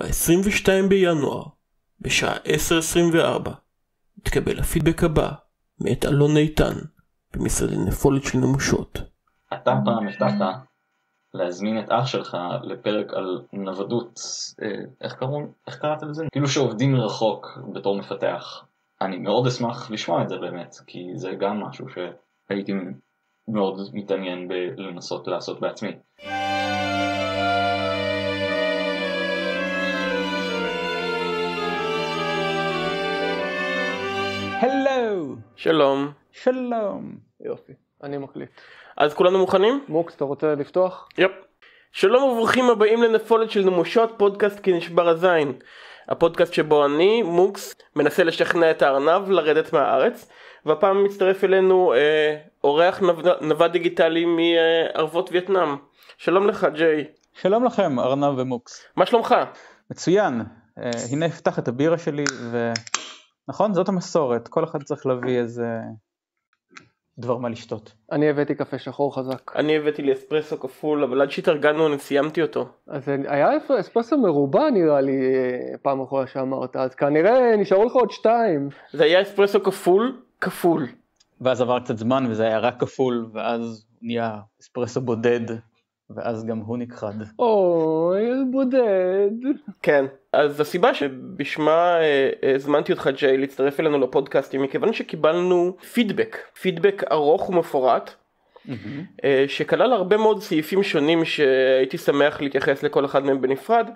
ב-22 בינואר, בשעה 10:24, יתקבל הפידבק הבא מאת אלון איתן במשרדי נפולת של נמושות. אתה פעם הבטחת להזמין את אח שלך לפרק על נוודות, אה, איך קראו, איך קראת לזה? כאילו שעובדים מרחוק בתור מפתח. אני מאוד אשמח לשמוע את זה באמת, כי זה גם משהו שהייתי מאוד מתעניין בלנסות לעשות בעצמי. שלום. שלום. יופי, אני מקליט. אז כולנו מוכנים? מוקס, אתה רוצה לפתוח? יפ. שלום וברוכים הבאים לנפולת של נמושות, פודקאסט כי נשבר הזין. הפודקאסט שבו אני, מוקס, מנסה לשכנע את הארנב לרדת מהארץ, והפעם מצטרף אלינו אה, אורח נו, נווד דיגיטלי מערבות וייטנאם. שלום לך ג'יי. שלום לכם, ארנב ומוקס. מה שלומך? מצוין. אה, הנה אפתח את הבירה שלי, ו... נכון? זאת המסורת, כל אחד צריך להביא איזה דבר מה לשתות. אני הבאתי קפה שחור חזק. אני הבאתי לי אספרסו כפול, אבל עד שהתארגנו אני סיימתי אותו. אז היה אספרסו מרובע נראה לי פעם אחרונה שאמרת, אז כנראה נשארו לך עוד שתיים. זה היה אספרסו כפול, כפול. ואז עבר קצת זמן וזה היה רק כפול, ואז נהיה אספרסו בודד, ואז גם הוא נכחד. אוי, בודד. כן, אז הסיבה שבשמה אה, הזמנתי אותך ג'יי להצטרף אלינו לפודקאסט היא מכיוון שקיבלנו פידבק, פידבק ארוך ומפורט, אה, שכלל הרבה מאוד סעיפים שונים שהייתי שמח להתייחס לכל אחד מהם בנפרד,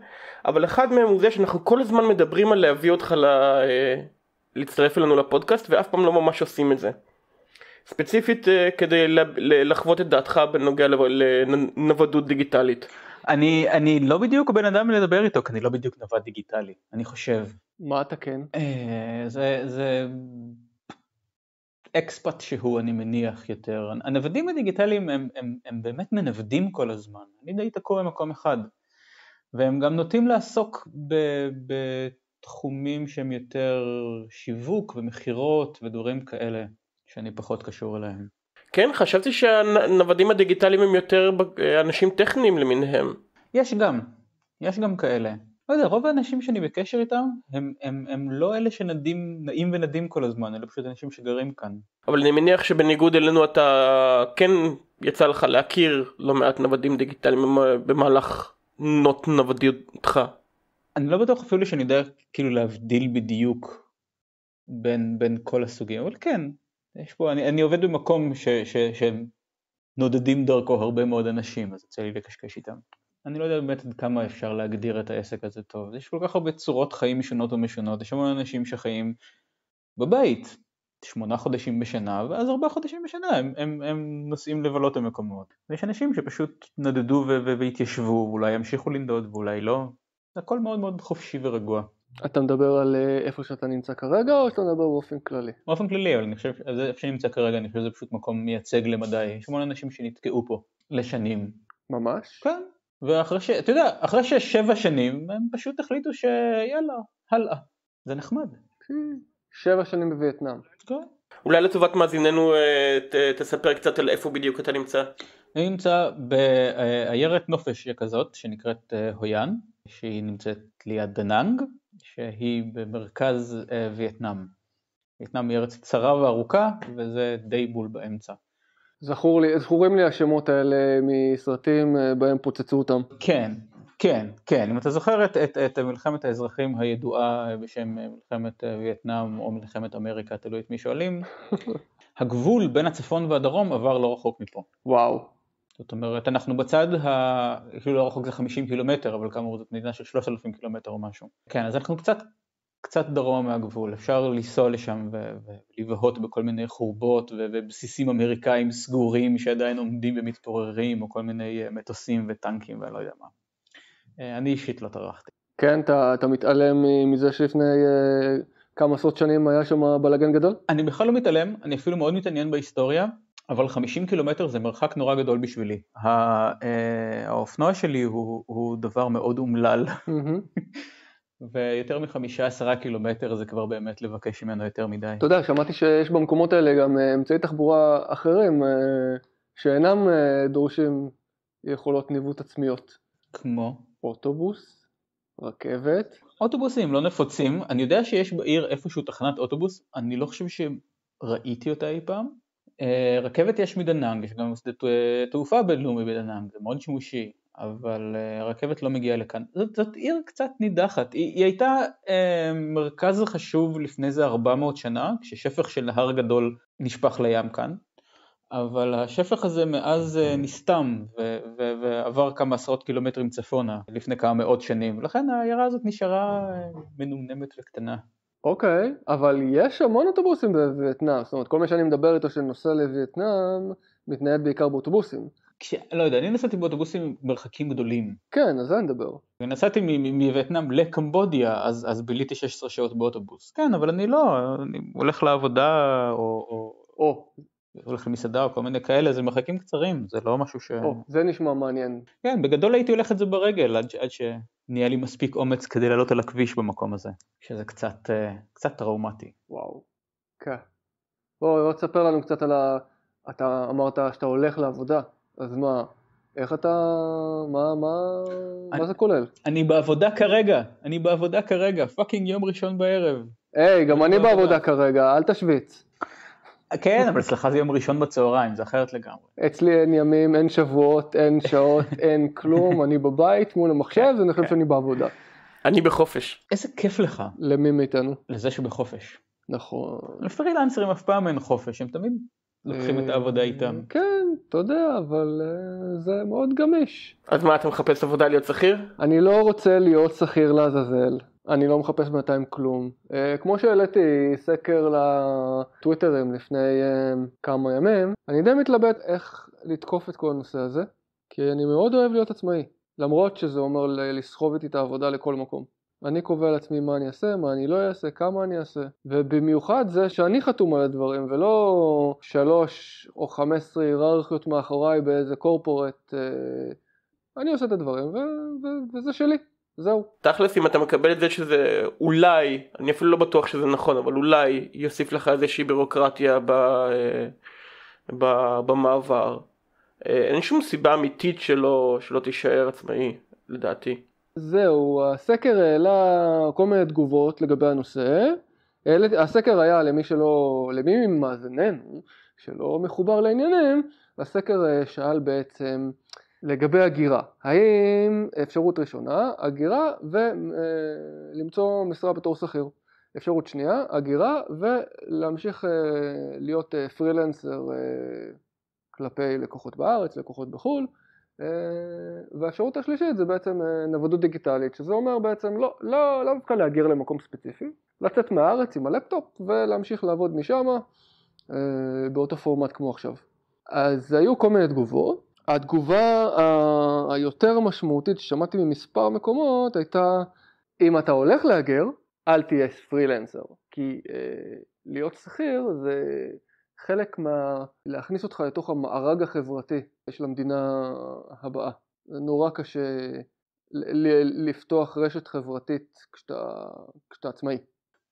אבל אחד מהם הוא זה שאנחנו כל הזמן מדברים על להביא אותך ל... אה, להצטרף אלינו לפודקאסט ואף פעם לא ממש עושים את זה. ספציפית אה, כדי לחוות את דעתך בנוגע לנוודות דיגיטלית. אני, אני לא בדיוק הבן אדם לדבר איתו, כי אני לא בדיוק נווד דיגיטלי, אני חושב. מה אתה כן? אה, זה, זה אקספט שהוא אני מניח יותר. הנוודים הדיגיטליים הם, הם, הם באמת מנוודים כל הזמן, אני די תקוע במקום אחד. והם גם נוטים לעסוק ב, בתחומים שהם יותר שיווק ומכירות ודברים כאלה, שאני פחות קשור אליהם. כן, חשבתי שהנוודים הדיגיטליים הם יותר אנשים טכניים למיניהם. יש גם, יש גם כאלה. לא יודע, רוב האנשים שאני בקשר איתם הם, הם, הם לא אלה שנדים, נעים ונדים כל הזמן, אלא פשוט אנשים שגרים כאן. אבל אני מניח שבניגוד אלינו אתה כן יצא לך להכיר לא מעט נוודים דיגיטליים במ- במהלך נות נוודיותך. אני לא בטוח אפילו שאני יודע כאילו להבדיל בדיוק בין, בין כל הסוגים, אבל כן, יש פה, אני, אני עובד במקום ש, ש, שנודדים דרכו הרבה מאוד אנשים, אז יוצא לי לקשקש איתם. אני לא יודע באמת עד כמה אפשר להגדיר את העסק הזה טוב, יש כל כך הרבה צורות חיים משונות ומשונות, יש המון אנשים שחיים בבית, שמונה חודשים בשנה, ואז ארבעה חודשים בשנה הם, הם, הם נוסעים לבלות במקומות. ויש אנשים שפשוט נדדו והתיישבו, ואולי ימשיכו לנדוד ואולי לא. הכל מאוד מאוד חופשי ורגוע. אתה מדבר על אה, איפה שאתה נמצא כרגע, או שאתה מדבר באופן כללי? באופן כללי, אבל אני חושב, איפה שאני נמצא כרגע, אני חושב שזה פשוט מקום מייצג למדי, יש המון אנשים שנתקעו פה לשנים. ממש? כן. ואחרי ש... אתה יודע, אחרי ששבע שנים, הם פשוט החליטו שיאללה, הלאה. זה נחמד. כן. שבע שנים בווייטנאם. כן. אולי לטובת מאזיננו אה, ת- תספר קצת על איפה בדיוק אתה נמצא. אני נמצא בעיירת נופש כזאת, שנקראת אה, הויאן, שהיא נמצאת ליד דנאנג, שהיא במרכז אה, וייטנאם. וייטנאם היא ארץ קצרה וארוכה, וזה די בול באמצע. זכור לי, זכורים לי השמות האלה מסרטים אה, בהם פוצצו אותם. כן, כן, כן, אם אתה זוכר את, את, את מלחמת האזרחים הידועה בשם מלחמת וייטנאם או מלחמת אמריקה, תלוי את מי שואלים, הגבול בין הצפון והדרום עבר לא רחוק מפה. וואו. זאת אומרת, אנחנו בצד, ה... כאילו לא רחוק זה 50 קילומטר, אבל כאמור זאת מדינה של 3,000 קילומטר או משהו. כן, אז אנחנו קצת, קצת דרומה מהגבול, אפשר לנסוע לשם. ולבהות בכל מיני חורבות ו... ובסיסים אמריקאים סגורים שעדיין עומדים ומתפוררים, או כל מיני אה, מטוסים וטנקים ואני לא יודע מה. אה, אני אישית לא טרחתי. כן, אתה, אתה מתעלם מזה שלפני אה, כמה עשרות שנים היה שם בלאגן גדול? אני בכלל לא מתעלם, אני אפילו מאוד מתעניין בהיסטוריה, אבל 50 קילומטר זה מרחק נורא גדול בשבילי. אה, האופנוע שלי הוא, הוא דבר מאוד אומלל. ויותר מחמישה עשרה קילומטר זה כבר באמת לבקש ממנו יותר מדי. אתה יודע, שמעתי שיש במקומות האלה גם אה, אמצעי תחבורה אחרים אה, שאינם דורשים יכולות ניווט עצמיות. כמו? אוטובוס, רכבת. אוטובוסים לא נפוצים, אני יודע שיש בעיר איפשהו תחנת אוטובוס, אני לא חושב שראיתי אותה אי פעם. אה, רכבת יש מדננג, יש גם שדה תעופה בינלאומי בדננג, זה מאוד שימושי, אבל אה, רכבת לא מגיעה לכאן. זאת, זאת עיר קצת נידחת, היא, היא הייתה אה, מרכז חשוב לפני איזה 400 שנה, כששפך של נהר גדול נשפך לים כאן, אבל השפך הזה מאז נסתם ו- ו- ועבר כמה עשרות קילומטרים צפונה לפני כמה מאות שנים, לכן העיירה הזאת נשארה מנומנמת וקטנה. אוקיי, אבל יש המון אוטובוסים בווייטנאם, זאת אומרת כל מי שאני מדבר איתו שנוסע לווייטנאם מתנהל בעיקר באוטובוסים. כש... לא יודע, אני נסעתי באוטובוסים מרחקים גדולים. כן, על זה אני מדבר. ונסעתי מווייטנאם לקמבודיה, אז, אז ביליתי 16 שעות באוטובוס. כן, אבל אני לא, אני הולך לעבודה או... או... או, הולך למסעדה או כל מיני כאלה, זה מרחקים קצרים, זה לא משהו ש... או, זה נשמע מעניין. כן, בגדול הייתי הולך את זה ברגל, עד. עד שנהיה לי מספיק אומץ כדי לעלות על הכביש במקום הזה, שזה קצת, אה, קצת טראומטי. וואו. כן. בוא, בוא תספר לנו קצת על ה... אתה אמרת שאתה הולך לעבודה, אז מה, איך אתה, מה, מה, אני- מה זה כולל? אני בעבודה כרגע, אני בעבודה כרגע, fucking יום ראשון בערב. היי, גם אני. בעבודה כרגע, אל תשוויץ. כן, אבל אצלך זה יום ראשון בצהריים, זה אחרת לגמרי. אצלי אין ימים, אין שבועות, אין שעות, אין כלום, אני בבית מול המחשב, ואני חושב כן. שאני בעבודה. אני בחופש. איזה כיף לך, למי מאיתנו? לזה שבחופש. נכון. לפרילנסרים אף פעם אין חופש, הם תמיד לוקחים את העבודה איתם. כן, אתה יודע, אבל אה, זה מאוד גמיש. אז מה אתה מחפש עבודה להיות שכיר? אני לא רוצה להיות שכיר לעזאזל. אני לא מחפש בינתיים כלום. אה, כמו שהעליתי סקר לטוויטרים לפני אה, כמה ימים, אני די מתלבט איך לתקוף את כל הנושא הזה, כי אני מאוד אוהב להיות עצמאי, למרות שזה אומר לסחוב איתי את העבודה לכל מקום. אני קובע לעצמי מה אני אעשה, מה אני לא אעשה, כמה אני אעשה, ובמיוחד זה שאני חתום על הדברים, ולא שלוש או חמש עשרה היררכיות מאחוריי באיזה קורפורט, אה, אני עושה את הדברים, ו- ו- וזה שלי, זהו. תכלס אם אתה מקבל את זה שזה אולי, אני אפילו לא בטוח שזה נכון, אבל אולי יוסיף לך איזושהי בירוקרטיה ב, אה, ב, במעבר. אה, אין שום סיבה אמיתית שלא, שלא תישאר עצמאי, לדעתי. זהו, הסקר העלה כל מיני תגובות לגבי הנושא. הסקר היה למי שלא, למי ממאזיננו שלא מחובר לעניינים, הסקר אה, שאל בעצם לגבי הגירה. האם אפשרות ראשונה, הגירה ולמצוא משרה בתור שכיר. אפשרות שנייה, הגירה ולהמשיך אה, להיות אה, פרילנסר אה, כלפי לקוחות בארץ, לקוחות בחו"ל. אה, והאפשרות השלישית זה בעצם אה, נוודות דיגיטלית, שזה אומר בעצם לא, לא, לא דווקא להגר למקום ספציפי, לצאת מהארץ עם הלפטופ ולהמשיך לעבוד משם אה, באותו פורמט כמו עכשיו. אז היו כל מיני תגובות. התגובה ה- היותר משמעותית ששמעתי ממספר מקומות הייתה אם אתה הולך להגר, אל תהיה פרילנסר, כי אה, להיות שכיר זה חלק מה... להכניס אותך לתוך המארג החברתי של המדינה הבאה. זה נורא קשה לפתוח רשת חברתית כשאתה, כשאתה עצמאי.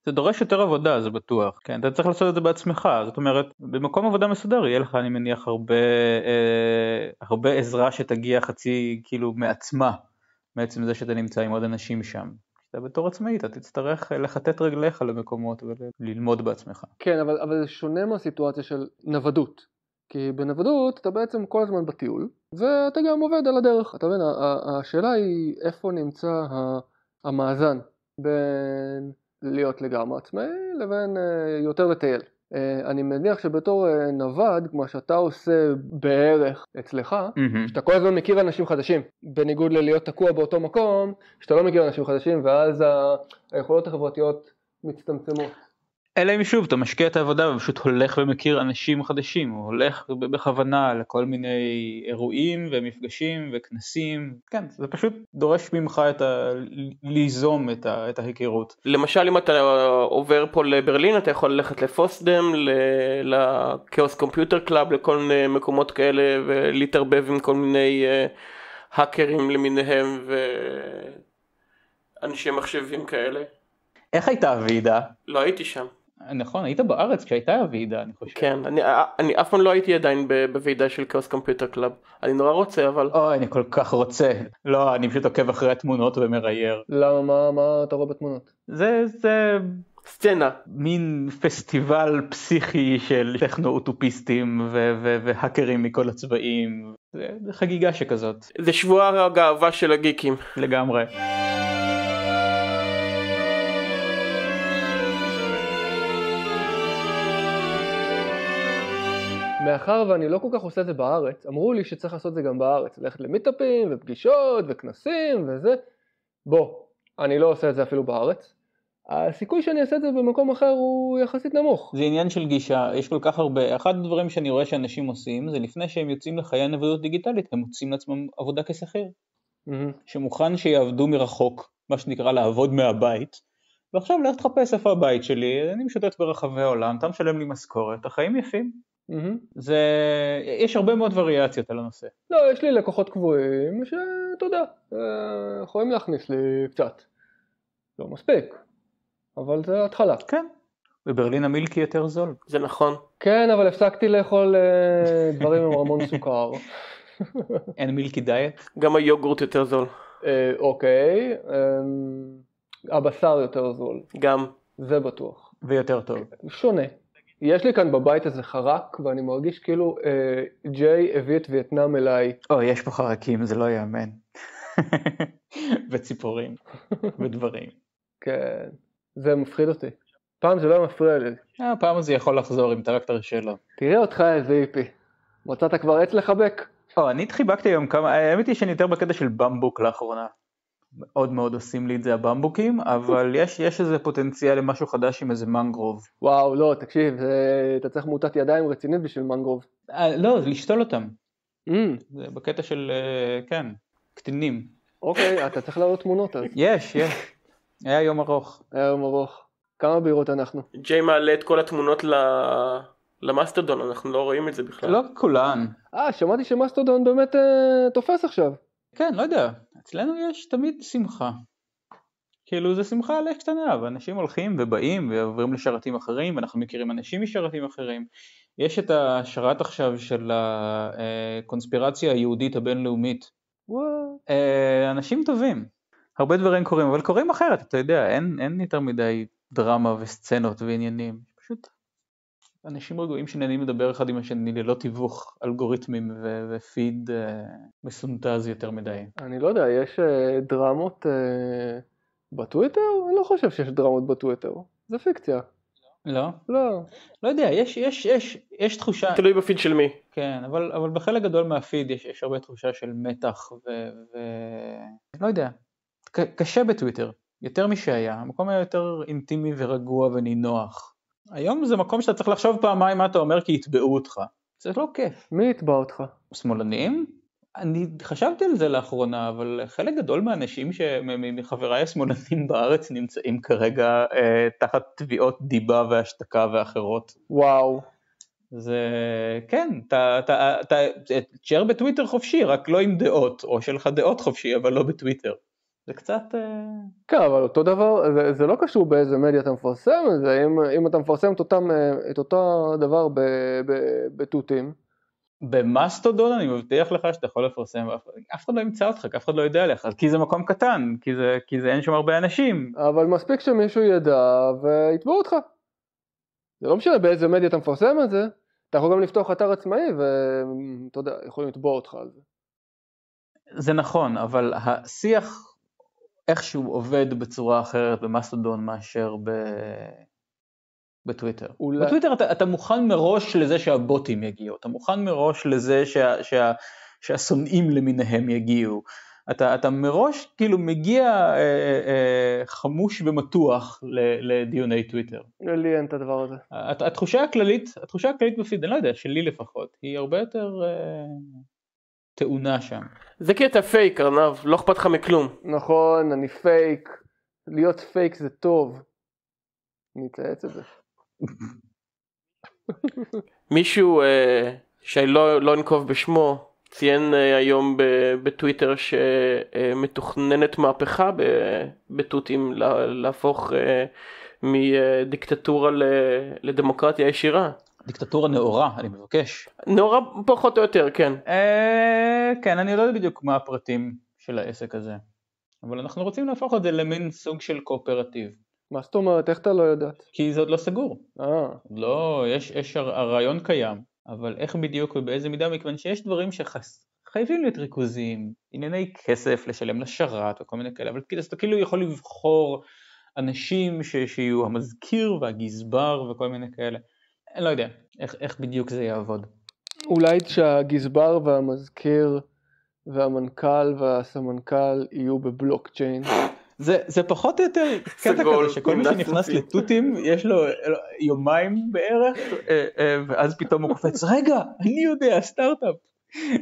זה דורש יותר עבודה, זה בטוח. כן, אתה צריך לעשות את זה בעצמך, זאת אומרת, במקום עבודה מסודר יהיה לך, אני מניח, הרבה, אה, הרבה עזרה שתגיע חצי, כאילו, מעצמה, מעצם זה שאתה נמצא עם עוד אנשים שם. כשאתה בתור עצמאי, אתה תצטרך אה, לכתת רגליך למקומות וללמוד בעצמך. כן, אבל, אבל זה שונה מהסיטואציה של נוודות. כי בנוודות אתה בעצם כל הזמן בטיול, ואתה גם עובד על הדרך. אתה מבין, השאלה היא איפה נמצא המאזן בין להיות לגמרי עצמאי לבין אה, יותר לטייל. אה, אני מניח שבתור אה, נווד, כמו שאתה עושה בערך אצלך, שאתה כל הזמן מכיר אנשים חדשים, בניגוד ללהיות תקוע באותו מקום, שאתה לא מכיר אנשים חדשים, ואז היכולות החברתיות מצטמצמות. אלא אם שוב אתה משקיע את העבודה ופשוט הולך ומכיר אנשים חדשים, הוא הולך בכוונה לכל מיני אירועים ומפגשים וכנסים, כן, זה פשוט דורש ממך את ה... ליזום את, ה... את ההיכרות. למשל אם אתה עובר פה לברלין אתה יכול ללכת לפוטסדם, ל- ל Chaos Computer Club, לכל מיני מקומות כאלה ולהתערבב עם כל מיני אה, האקרים למיניהם ואנשי מחשבים כאלה. איך הייתה הוועידה? לא הייתי שם. נכון, היית בארץ כשהייתה הוועידה, אני חושב. כן, אני, אני אף פעם לא הייתי עדיין בוועידה של Chaos Computer Club. אני נורא רוצה, אבל... אוי, אני כל כך רוצה. לא, אני פשוט עוקב אחרי התמונות ומראייר. למה, מה, מה אתה רואה בתמונות? זה, זה סצנה. מין פסטיבל פסיכי של טכנו-אוטופיסטים ו- ו- והאקרים מכל הצבעים. זה, זה חגיגה שכזאת, זה שבוע הגאווה של הגיקים. לגמרי. מאחר ואני לא כל כך עושה את זה בארץ, אמרו לי שצריך לעשות את זה גם בארץ, ללכת למיטאפים ופגישות וכנסים וזה. בוא, אני לא עושה את זה אפילו בארץ. הסיכוי שאני אעשה את זה במקום אחר הוא יחסית נמוך. זה עניין של גישה, יש כל כך הרבה, אחד הדברים שאני רואה שאנשים עושים זה לפני שהם יוצאים לחיי הנבדות דיגיטלית, הם מוצאים לעצמם עבודה כשכיר, מהמם. שמוכן שיעבדו מרחוק, מה שנקרא לעבוד מהבית, ועכשיו לך תחפש איפה הבית שלי, אני משוטט ברחבי העולם, אתה משלם לי משכורת, החיים יפים. מהמם. זה, יש הרבה מאוד וריאציות על הנושא. לא, יש לי לקוחות קבועים שאתה יודע, אה, יכולים להכניס לי קצת. לא מספיק, אבל זה התחלה. כן. בברלין המילקי יותר זול. זה נכון. כן, אבל הפסקתי לאכול אה, דברים עם המון סוכר. אין מילקי דיאט? גם היוגורט יותר זול. אה, אוקיי, אה, הבשר יותר זול, גם. זה בטוח. ויותר טוב. שונה. יש לי כאן בבית איזה חרק, ואני מרגיש כאילו אה, ג'יי הביא את וייטנאם אליי. אוי, יש פה חרקים, זה לא ייאמן. וציפורים, ודברים. כן, זה מפחיד אותי. פעם זה לא היה מפריע לי. אה, הפעם הזה יכול לחזור אם אתה רק תרשה לו. תראה אותך איזה היפי. מצאת כבר עץ לחבק? או, אני חיבקתי היום כמה, האמת היא שאני יותר בקטע של במבוק לאחרונה. מאוד מאוד עושים לי את זה הבמבוקים, אבל יש, יש איזה פוטנציאל למשהו חדש עם איזה מנגרוב. וואו, לא, תקשיב, זה... אתה צריך מוטת ידיים רצינית בשביל מנגרוב. אה, לא, זה לשתול אותם. Mm, זה בקטע של, אה, כן, קטינים. אוקיי, אתה צריך להעלות תמונות אז. יש, יש. היה יום ארוך. היה יום ארוך. כמה בירות אנחנו? ג'יי מעלה את כל התמונות ל... למאסטרדון, אנחנו לא רואים את זה בכלל. לא כולן. אה, שמעתי שמאסטרדון באמת אה, תופס עכשיו. כן, לא יודע. אצלנו יש תמיד שמחה. כאילו זה שמחה על אש קטנה, ואנשים הולכים ובאים ועוברים לשרתים אחרים, ואנחנו מכירים אנשים משרתים אחרים. יש את השרת עכשיו של הקונספירציה היהודית הבינלאומית. וואו. אה, אנשים טובים. הרבה דברים קורים, אבל קורים אחרת, אתה יודע, אין, אין יותר מדי דרמה וסצנות ועניינים. פשוט אנשים רגועים שנהנים לדבר אחד עם השני ללא תיווך אלגוריתמים ו- ופיד אה, מסונטז יותר מדי. אני לא יודע, יש אה, דרמות אה, בטוויטר? אני לא חושב שיש דרמות בטוויטר. זה פיקציה. לא? לא. לא יודע, יש, יש, יש, יש תחושה, תלוי בפיד של מי. כן, אבל, אבל בחלק גדול מהפיד יש, יש הרבה תחושה של מתח ו... ו... לא יודע, ק- קשה בטוויטר, יותר משהיה, המקום היה יותר אינטימי ורגוע ונינוח. היום זה מקום שאתה צריך לחשוב פעמיים מה אתה אומר כי יתבעו אותך. זה לא כיף. מי יתבע אותך? שמאלנים? אני חשבתי על זה לאחרונה, אבל חלק גדול מהאנשים, מחבריי השמאלנים בארץ נמצאים כרגע אה, תחת תביעות דיבה והשתקה ואחרות. וואו. זה כן, אתה, תשאר בטוויטר חופשי, רק לא עם דעות, או שיהיה לך דעות חופשי, אבל לא בטוויטר. זה קצת... אה, כן, אבל אותו דבר, זה, זה לא קשור באיזה מדיה אתה מפרסם את זה, אם, אם אתה מפרסם את, אותם, אה, את אותו דבר ב- ב- בתותים, במאסטודון אני מבטיח לך שאתה יכול לפרסם, אף, אחד לא ימצא אותך, אף אחד לא יודע עליך, כי זה מקום קטן, כי זה, כי זה אין שם הרבה אנשים. אבל מספיק שמישהו ידע ויתבעו אותך. זה לא משנה באיזה מדיה אתה מפרסם את זה, אתה יכול גם לפתוח אתר עצמאי ואתה יודע, יכולים לתבוע אותך על זה. זה נכון, אבל השיח איכשהו עובד בצורה אחרת במאסטודון מאשר ב... בטוויטר. אולי- בטוויטר אתה, אתה מוכן מראש לזה שהבוטים יגיעו, אתה מוכן מראש לזה שה, שה, שהשונאים למיניהם יגיעו. אתה, אתה מראש כאילו מגיע אה, אה, אה, חמוש ומתוח ל, לדיוני טוויטר. לי אין את הדבר הזה. הת- התחושה הכללית, התחושה הכללית בפיד, אני לא יודע, שלי לפחות, היא הרבה יותר אה, טעונה שם. זה כי אתה פייק ארנב, לא אכפת לך מכלום. נכון, אני פייק, להיות פייק זה טוב. אני אצייץ את זה. מישהו אה, שאני לא, לא אנקוב בשמו ציין אה, היום ב- בטוויטר שמתוכננת מהפכה ב- בתותים לה- להפוך אה, מדיקטטורה ל- לדמוקרטיה ישירה. דיקטטורה נאורה, אני מבקש. נורא פחות או יותר, כן. אה, כן, אני לא יודע בדיוק מה הפרטים של העסק הזה. אבל אנחנו רוצים להפוך את זה למין סוג של קואופרטיב. מה זאת אומרת? איך אתה לא יודעת? כי זה עוד לא סגור. אה, לא, יש, יש, הר- הרעיון קיים, אבל איך בדיוק ובאיזה מידה, מכיוון שיש דברים שחייבים להיות ריכוזיים, ענייני כסף, לשלם לשרת וכל מיני כאלה, אבל כאילו, אז אתה כאילו יכול לבחור אנשים ש, שיהיו המזכיר והגזבר וכל מיני כאלה. אני לא יודע איך, איך בדיוק זה יעבוד. אולי שהגזבר והמזכיר והמנכ"ל והסמנכ"ל יהיו בבלוקצ'יין. זה, זה פחות או יותר קטע סגול, כזה שכל מי שנכנס. לתותים יש לו יומיים בערך אה, אה, ואז פתאום הוא קופץ רגע אני יודע סטארט-אפ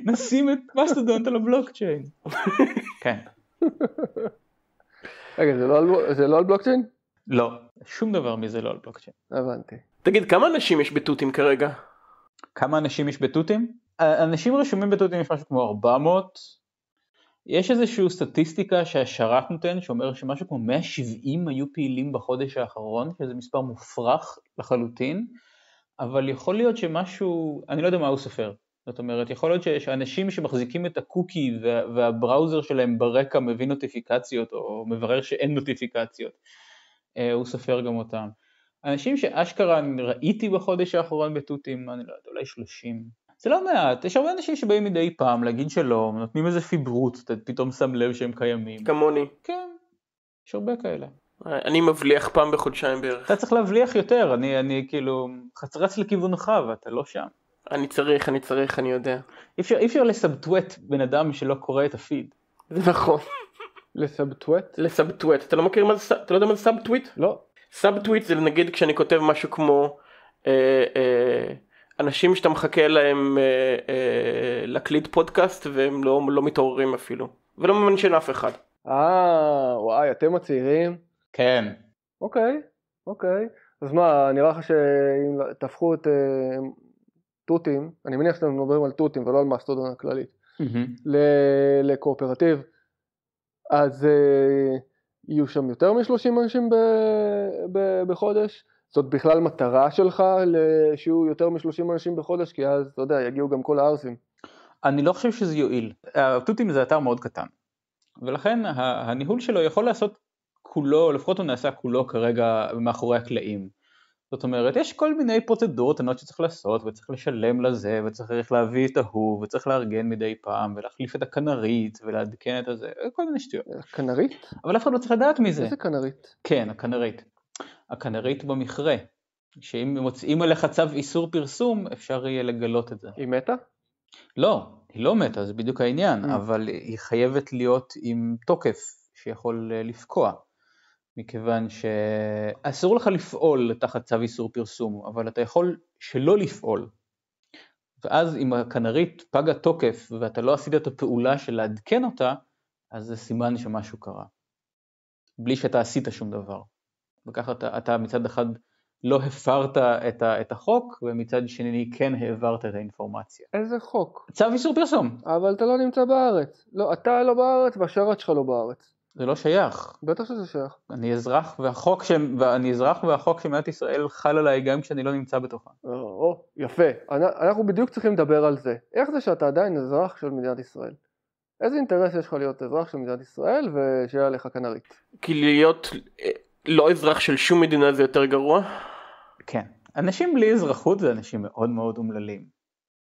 נשים את מסטודונט על הבלוקצ'יין. כן. רגע, זה לא על- זה לא על בלוקצ'יין? לא, שום דבר מזה לא על בלוקצ'יין. הבנתי. תגיד, כמה אנשים יש בתותים כרגע? כמה אנשים יש בתותים? אנשים רשומים בתותים יש משהו כמו 400. יש איזושהי סטטיסטיקה שהשרת נותן שאומר שמשהו כמו 170 היו פעילים בחודש האחרון, שזה מספר מופרך לחלוטין, אבל יכול להיות שמשהו, אני לא יודע מה הוא סופר. זאת אומרת, יכול להיות שיש אנשים שמחזיקים את הקוקי וה, והבראוזר שלהם ברקע מביא נוטיפיקציות או מברר שאין נוטיפיקציות, אה, הוא סופר גם אותם. אנשים שאשכרה אני ראיתי בחודש האחרון בתותים, אני לא יודע, אולי 30. זה לא מעט, יש הרבה אנשים שבאים מדי פעם להגיד שלום, נותנים איזה פיברוט, אתה פתאום שם לב שהם קיימים. כמוני. כן, יש הרבה כאלה. אני מבליח פעם בחודשיים בערך. אתה צריך להבליח יותר, אני, אני כאילו רץ לכיוונך ואתה לא שם. אני צריך, אני צריך, אני יודע. אי אפשר, אי אפשר לסבטואט בן אדם שלא קורא את הפיד. זה נכון. ל subtweet? ל subtweet. אתה לא מכיר מה זה, אתה לא יודע מה זה subtweet? לא. subtweet זה נגיד כשאני כותב משהו כמו אה, אה, אנשים שאתה מחכה להם אה, אה, להקליט פודקאסט והם לא, לא מתעוררים אפילו. ולא ממנשן אף אחד. אה, וואי, אתם הצעירים? כן. אוקיי, אוקיי. אז מה, נראה לך שאם תהפכו את אה, תותים, אני מניח שאתם מדברים על תותים ולא על מאסטודון הכללית, ל- לקואופרטיב, אז אה, יהיו שם יותר מ-30 אנשים ב- ב- בחודש? זאת בכלל מטרה שלך שיהיו יותר מ-30 אנשים בחודש? כי אז, אתה יודע, יגיעו גם כל הערסים. אני לא חושב שזה יועיל. התותים זה אתר מאוד קטן, ולכן הניהול שלו יכול לעשות כולו, לפחות הוא נעשה כולו כרגע מאחורי הקלעים. זאת אומרת, יש כל מיני פרוצדורות קטנות שצריך לעשות, וצריך לשלם לזה, וצריך להביא את ההוא, וצריך לארגן מדי פעם, ולהחליף את הכנרית, ולעדכן את הזה, כל מיני שטויות. כנרית? אבל אף אחד לא צריך לדעת מזה. איזה כנרית? כן, הכנרית. הכנרית במכרה, שאם מוצאים עליך צו איסור פרסום, אפשר יהיה לגלות את זה. היא מתה? לא, היא לא מתה, זה בדיוק העניין, Mm. אבל היא חייבת להיות עם תוקף שיכול אה, לפקוע, מכיוון שאסור לך לפעול תחת צו איסור פרסום, אבל אתה יכול שלא לפעול. ואז אם הכנרית פג התוקף ואתה לא עשית את הפעולה של לעדכן אותה, אז זה סימן שמשהו קרה. בלי שאתה עשית שום דבר. וככה אתה, אתה מצד אחד לא הפרת את, ה, את החוק, ומצד שני כן העברת את האינפורמציה. איזה חוק? צו איסור פרסום, אבל אתה לא נמצא בארץ. לא, אתה לא בארץ והשרת שלך לא בארץ. זה לא שייך. בטח שזה שייך. אני אזרח והחוק, ש... ואני אזרח והחוק של מדינת ישראל חל עליי גם כשאני לא נמצא בתוכה. או, או, יפה. אנ- אנחנו בדיוק צריכים לדבר על זה. איך זה שאתה עדיין אזרח של מדינת ישראל? איזה אינטרס יש לך להיות אזרח של מדינת ישראל ושיהיה עליך כנרית? כי להיות אה, לא אזרח של שום מדינה זה יותר גרוע. כן. אנשים בלי אזרחות זה אנשים מאוד מאוד אומללים.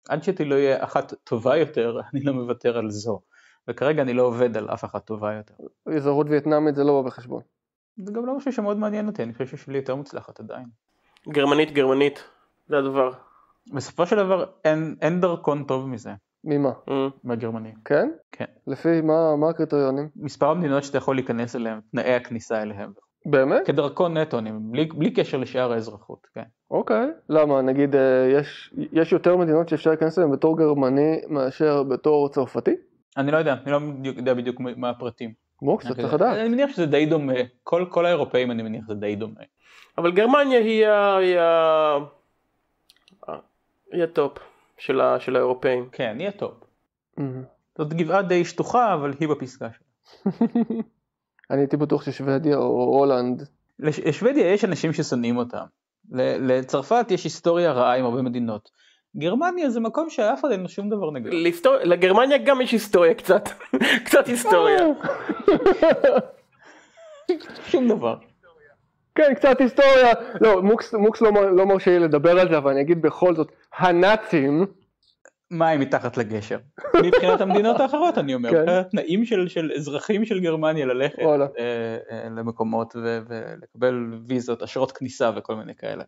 עד שתהיה יהיה אחת טובה יותר, אני לא מוותר על זו. וכרגע אני לא עובד על אף אחת טובה יותר. אזרחות וייטנאמית זה לא בא בחשבון. זה גם לא משהו שמאוד מעניין אותי, אני חושב ששלי יותר מוצלחת עדיין. גרמנית גרמנית. זה הדבר. בסופו של דבר אין, אין דרכון טוב מזה, ממה? אה. מהגרמני. כן? כן. לפי מה, מה הקריטריונים? מספר המדינות שאתה יכול להיכנס אליהן, תנאי הכניסה אליהן. באמת? כדרכון נטו, אני, בלי, בלי קשר לשאר האזרחות, כן. אוקיי. למה? נגיד אה, יש, יש יותר מדינות שאפשר להיכנס אליהן בתור גרמני מאשר בתור צרפתי? אני לא יודע, אני לא יודע בדיוק מה הפרטים. מוקס, אתה צריך. לדעת. אני מניח שזה די דומה, כל, כל האירופאים אני מניח זה די דומה. אבל גרמניה היא ה... היא ה... היא ה top של, ה... של האירופאים. כן, היא ה top. מהמם. זאת גבעה די שטוחה, אבל היא בפסגה שלה. אני הייתי בטוח ששוודיה או הולנד לש- לשוודיה יש אנשים ששונאים אותם. ל- לצרפת יש היסטוריה רעה עם הרבה מדינות. גרמניה זה מקום שאף אחד אין לו שום דבר נגדו. להיסטור... לגרמניה גם יש היסטוריה קצת, קצת היסטוריה. שום דבר. כן, קצת היסטוריה. לא, מוקס, מוקס לא, מר- לא מרשה לי לדבר על זה, אבל אני אגיד בכל זאת, הנאצים, מים מתחת לגשר. מבחינת המדינות האחרות אני אומר, כן. מבחינת תנאים של, של אזרחים של גרמניה ללכת. אה, אה, למקומות ו, ולקבל ויזות, אשרות כניסה וכל מיני כאלה.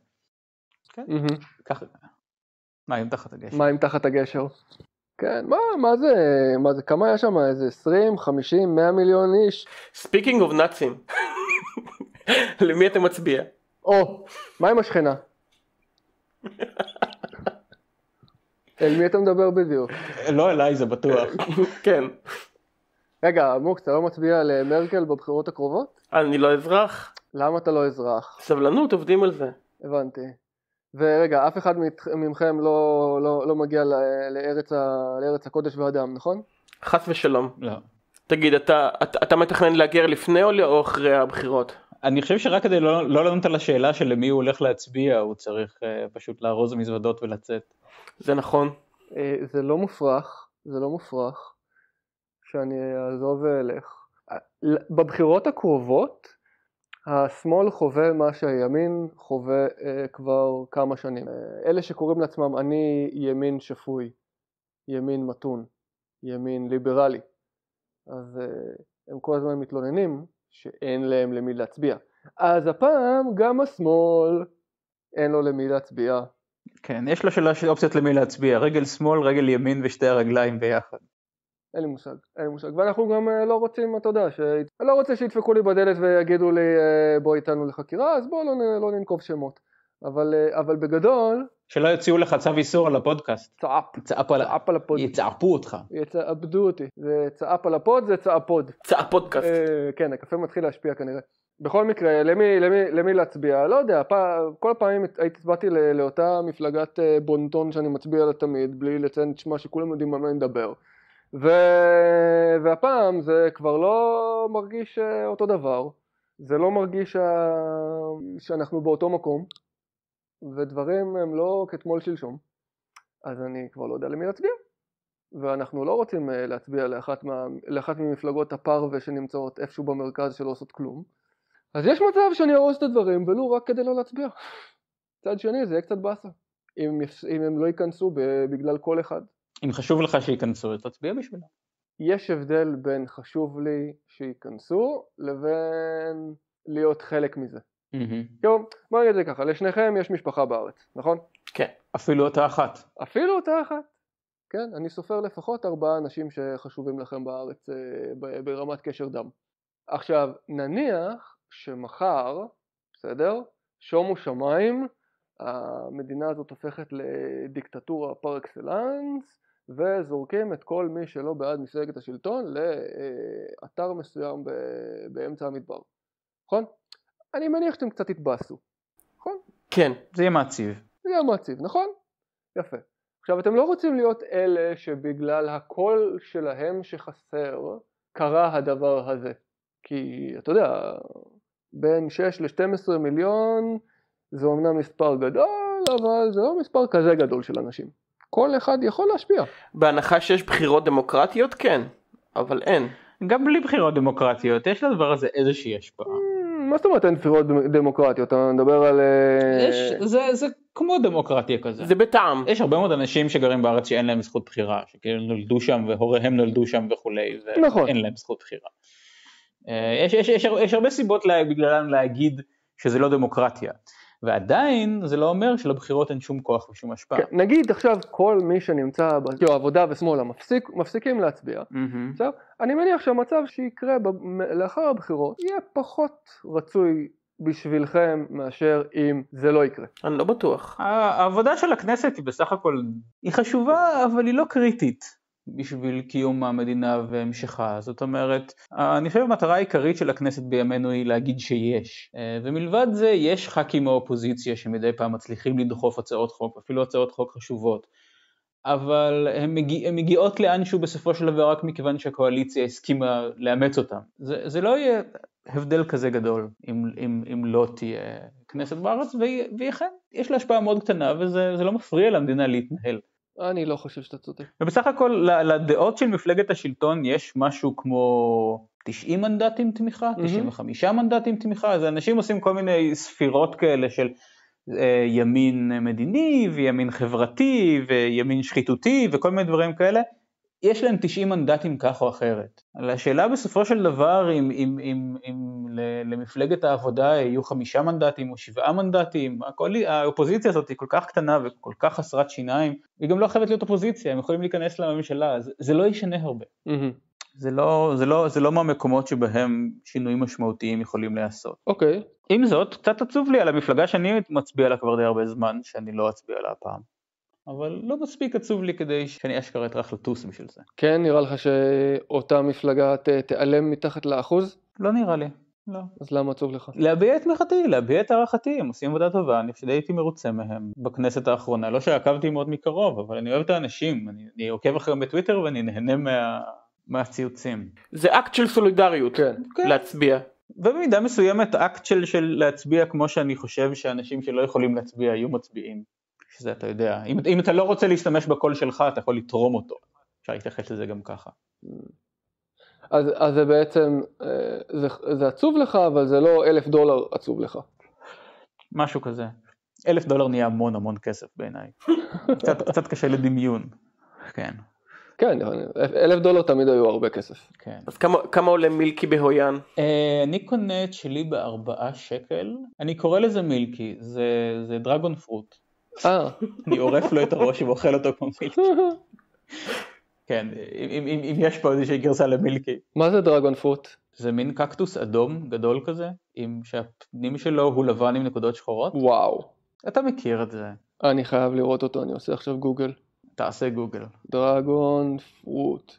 מהמם, ככה, מים תחת הגשר. מים תחת הגשר. כן, מה, מה זה, מה זה, כמה היה שם? איזה 20, 50, 100 מיליון איש? speaking of נאצים. למי אתה מצביע? או, מה עם השכנה? אל מי אתה מדבר בדיוק? לא אליי זה בטוח. כן. רגע, מוקס, אתה לא מצביע למרקל בבחירות הקרובות? אני לא אזרח. למה אתה לא אזרח? סבלנות, עובדים על זה. הבנתי. ורגע, אף אחד מכם לא, לא, לא מגיע ל- לארץ, ה, לארץ הקודש והדם, נכון? חס ושלום. לא. תגיד, אתה, אתה, אתה מתכנן להגר לפני או או אחרי הבחירות? אני חושב שרק כדי לא, לא לענות על השאלה של למי הוא הולך להצביע, הוא צריך uh, פשוט לארוז מזוודות ולצאת. זה נכון. אה, זה לא מופרך, זה לא מופרך שאני אעזוב ואלך. בבחירות הקרובות השמאל חווה מה שהימין חווה אה, כבר כמה שנים. אה, אלה שקוראים לעצמם אני ימין שפוי, ימין מתון, ימין ליברלי, אז אה, הם כל הזמן מתלוננים שאין להם למי להצביע. אז הפעם גם השמאל אין לו למי להצביע. כן, יש לו שאלה של אופציות למי להצביע, רגל שמאל, רגל ימין ושתי הרגליים ביחד. אין לי מושג, אין לי מושג. ואנחנו גם אה, לא רוצים, אתה יודע, ש... אני לא רוצה שידפקו לי בדלת ויגידו לי אה, בוא איתנו לחקירה, אז בואו לא, לא ננקוב שמות. אבל, אה, אבל בגדול, שלא יוציאו לך צו איסור על הפודקאסט. צעפ, צעפו על... צעפ על הפוד. יצעפו אותך. יצעבדו אותי. זה צעפ על הפוד, זה צעפוד. צע פודקאסט. אה, כן, הקפה מתחיל להשפיע כנראה. בכל מקרה, למי, למי, למי להצביע? לא יודע, פעם, כל הפעמים הייתי הצבעתי ל- לאותה מפלגת בונטון שאני מצביע לה תמיד, בלי לציין את שמה שכולם יודעים על מה אני מדבר. ו... והפעם זה כבר לא מרגיש אה, אותו דבר, זה לא מרגיש שה... שאנחנו באותו מקום, ודברים הם לא כתמול שלשום, אז אני כבר לא יודע למי להצביע. ואנחנו לא רוצים אה, להצביע לאחת, מה, לאחת ממפלגות הפרווה שנמצאות איפשהו במרכז שלא עושות כלום. אז יש מצב שאני ארוז את הדברים ולו רק כדי לא להצביע. מצד שני זה יהיה קצת באסה, אם, אם הם לא ייכנסו בגלל כל אחד. אם חשוב לך שייכנסו, תצביע בשבילם. יש הבדל בין חשוב לי שייכנסו לבין להיות חלק מזה. כאילו, בוא נגיד את זה ככה, לשניכם יש משפחה בארץ, נכון? כן. אפילו אותה אחת. אפילו אותה אחת. כן, אני סופר לפחות ארבעה אנשים שחשובים לכם בארץ אה, ברמת קשר דם. עכשיו, נניח שמחר, בסדר? שומו שמיים, המדינה הזאת הופכת לדיקטטורה פר אקסלנס, וזורקים את כל מי שלא בעד מפלגת השלטון לאתר מסוים ב- באמצע המדבר. נכון? אני מניח שאתם קצת תתבאסו. נכון? כן. זה יהיה מעציב. זה יהיה מעציב, נכון? יפה. עכשיו אתם לא רוצים להיות אלה שבגלל הקול שלהם שחסר קרה הדבר הזה. כי אתה יודע, בין 6 ל-12 מיליון זה אומנם מספר גדול, אבל זה לא מספר כזה גדול של אנשים. כל אחד יכול להשפיע. בהנחה שיש בחירות דמוקרטיות כן, אבל אין. גם בלי בחירות דמוקרטיות, יש לדבר הזה איזושהי השפעה. מה זאת אומרת אין בחירות דמוקרטיות? אתה מדבר על... אה, יש, זה, זה כמו דמוקרטיה כזה. זה בטעם. יש הרבה מאוד אנשים שגרים בארץ שאין להם זכות בחירה, שכאילו נולדו שם והוריהם נולדו שם וכולי, נכון. ואין להם זכות בחירה. אה, יש, יש, יש, יש הרבה סיבות לה, בגללן להגיד שזה לא דמוקרטיה, ועדיין זה לא אומר שלבחירות אין שום כוח ושום השפעה. כן, נגיד עכשיו כל מי שנמצא בעבודה ושמאלה מפסיק, מפסיקים להצביע, מהמם. בסדר? אני מניח שהמצב שיקרה ב- לאחר הבחירות יהיה פחות רצוי בשבילכם מאשר אם זה לא יקרה. אני לא בטוח. העבודה של הכנסת היא בסך הכל, היא חשובה אבל היא לא קריטית בשביל קיום המדינה והמשכה. זאת אומרת, אני חושב המטרה העיקרית של הכנסת בימינו היא להגיד שיש. אה, ומלבד זה יש ח"כים מהאופוזיציה שמדי פעם מצליחים לדחוף הצעות חוק, אפילו הצעות חוק חשובות. אבל הן מגיע, מגיעות לאנשהו בסופו של דבר רק מכיוון שהקואליציה הסכימה לאמץ אותן. זה, זה לא יהיה, הבדל כזה גדול אם, אם, אם לא תהיה כנסת בארץ, והיא אכן, יש לה השפעה מאוד קטנה וזה לא מפריע למדינה להתנהל. אני לא חושב שאתה צודק. ובסך הכל לדעות של מפלגת השלטון יש משהו כמו 90 מנדטים תמיכה, 95 mm-hmm. מנדטים תמיכה, אז אנשים עושים כל מיני ספירות כאלה של אה, ימין מדיני וימין חברתי וימין שחיתותי וכל מיני דברים כאלה, יש להם 90 מנדטים כך או אחרת. השאלה בסופו של דבר אם, אם, אם, אם למפלגת העבודה יהיו חמישה מנדטים או שבעה מנדטים, הכל, האופוזיציה הזאת היא כל כך קטנה וכל כך חסרת שיניים, היא גם לא חייבת להיות אופוזיציה, הם יכולים להיכנס לממשלה, זה, זה לא ישנה הרבה. Mm-hmm. זה לא, זה, לא, זה לא מהמקומות שבהם שינויים משמעותיים יכולים להיעשות. אוקיי. Okay. עם זאת, קצת עצוב לי על המפלגה שאני מצביע לה כבר די הרבה זמן, שאני לא אצביע לה הפעם. אבל לא מספיק עצוב לי כדי שאני אשכרה אטרח לטוס בשביל זה. כן, נראה לך שאותה מפלגה ת, תיעלם מתחת לאחוז? לא נראה לי, לא. אז למה עצוב לך? להביע את תמיכתי, להביע את הערכתי, הם עושים עבודה טובה, אני פשוט הייתי מרוצה מהם בכנסת האחרונה. לא שעקבתי מאוד מקרוב, אבל אני אוהב את האנשים, אני, אני עוקב אחריהם בטוויטר ואני נהנה מה... מהציוצים. זה אקט של סולידריות, כן. כן. להצביע. ובמידה מסוימת אקט של, של להצביע כמו שאני חושב שאנשים שלא יכולים להצביע היו מצביעים. שזה אתה יודע, אם, אם אתה לא רוצה להשתמש בקול שלך אתה יכול לתרום אותו, אפשר להתייחס לזה גם ככה. אז, אז זה בעצם, אה, זה, זה עצוב לך אבל זה לא אלף דולר עצוב לך. משהו כזה. אלף דולר נהיה המון המון כסף בעיניי. קצת, קצת קשה לדמיון. כן. כן, אלף דולר תמיד היו הרבה כסף. כן. אז כמה, כמה עולה מילקי בהויאן? Uh, אני קונה את שלי בארבעה שקל, אני קורא לזה מילקי, זה, זה דרגון פרוט. אה. אני עורף לו את הראש ואוכל אותו כמו מילקי. כן, אם, אם, אם יש פה איזושהי גרסה למילקי. מה זה דרגון פרוט? זה מין קקטוס אדום גדול כזה, עם שהפנים שלו הוא לבן עם נקודות שחורות. וואו. אתה מכיר את זה. אני חייב לראות אותו, אני עושה עכשיו גוגל. תעשה גוגל. דרגון פרוט.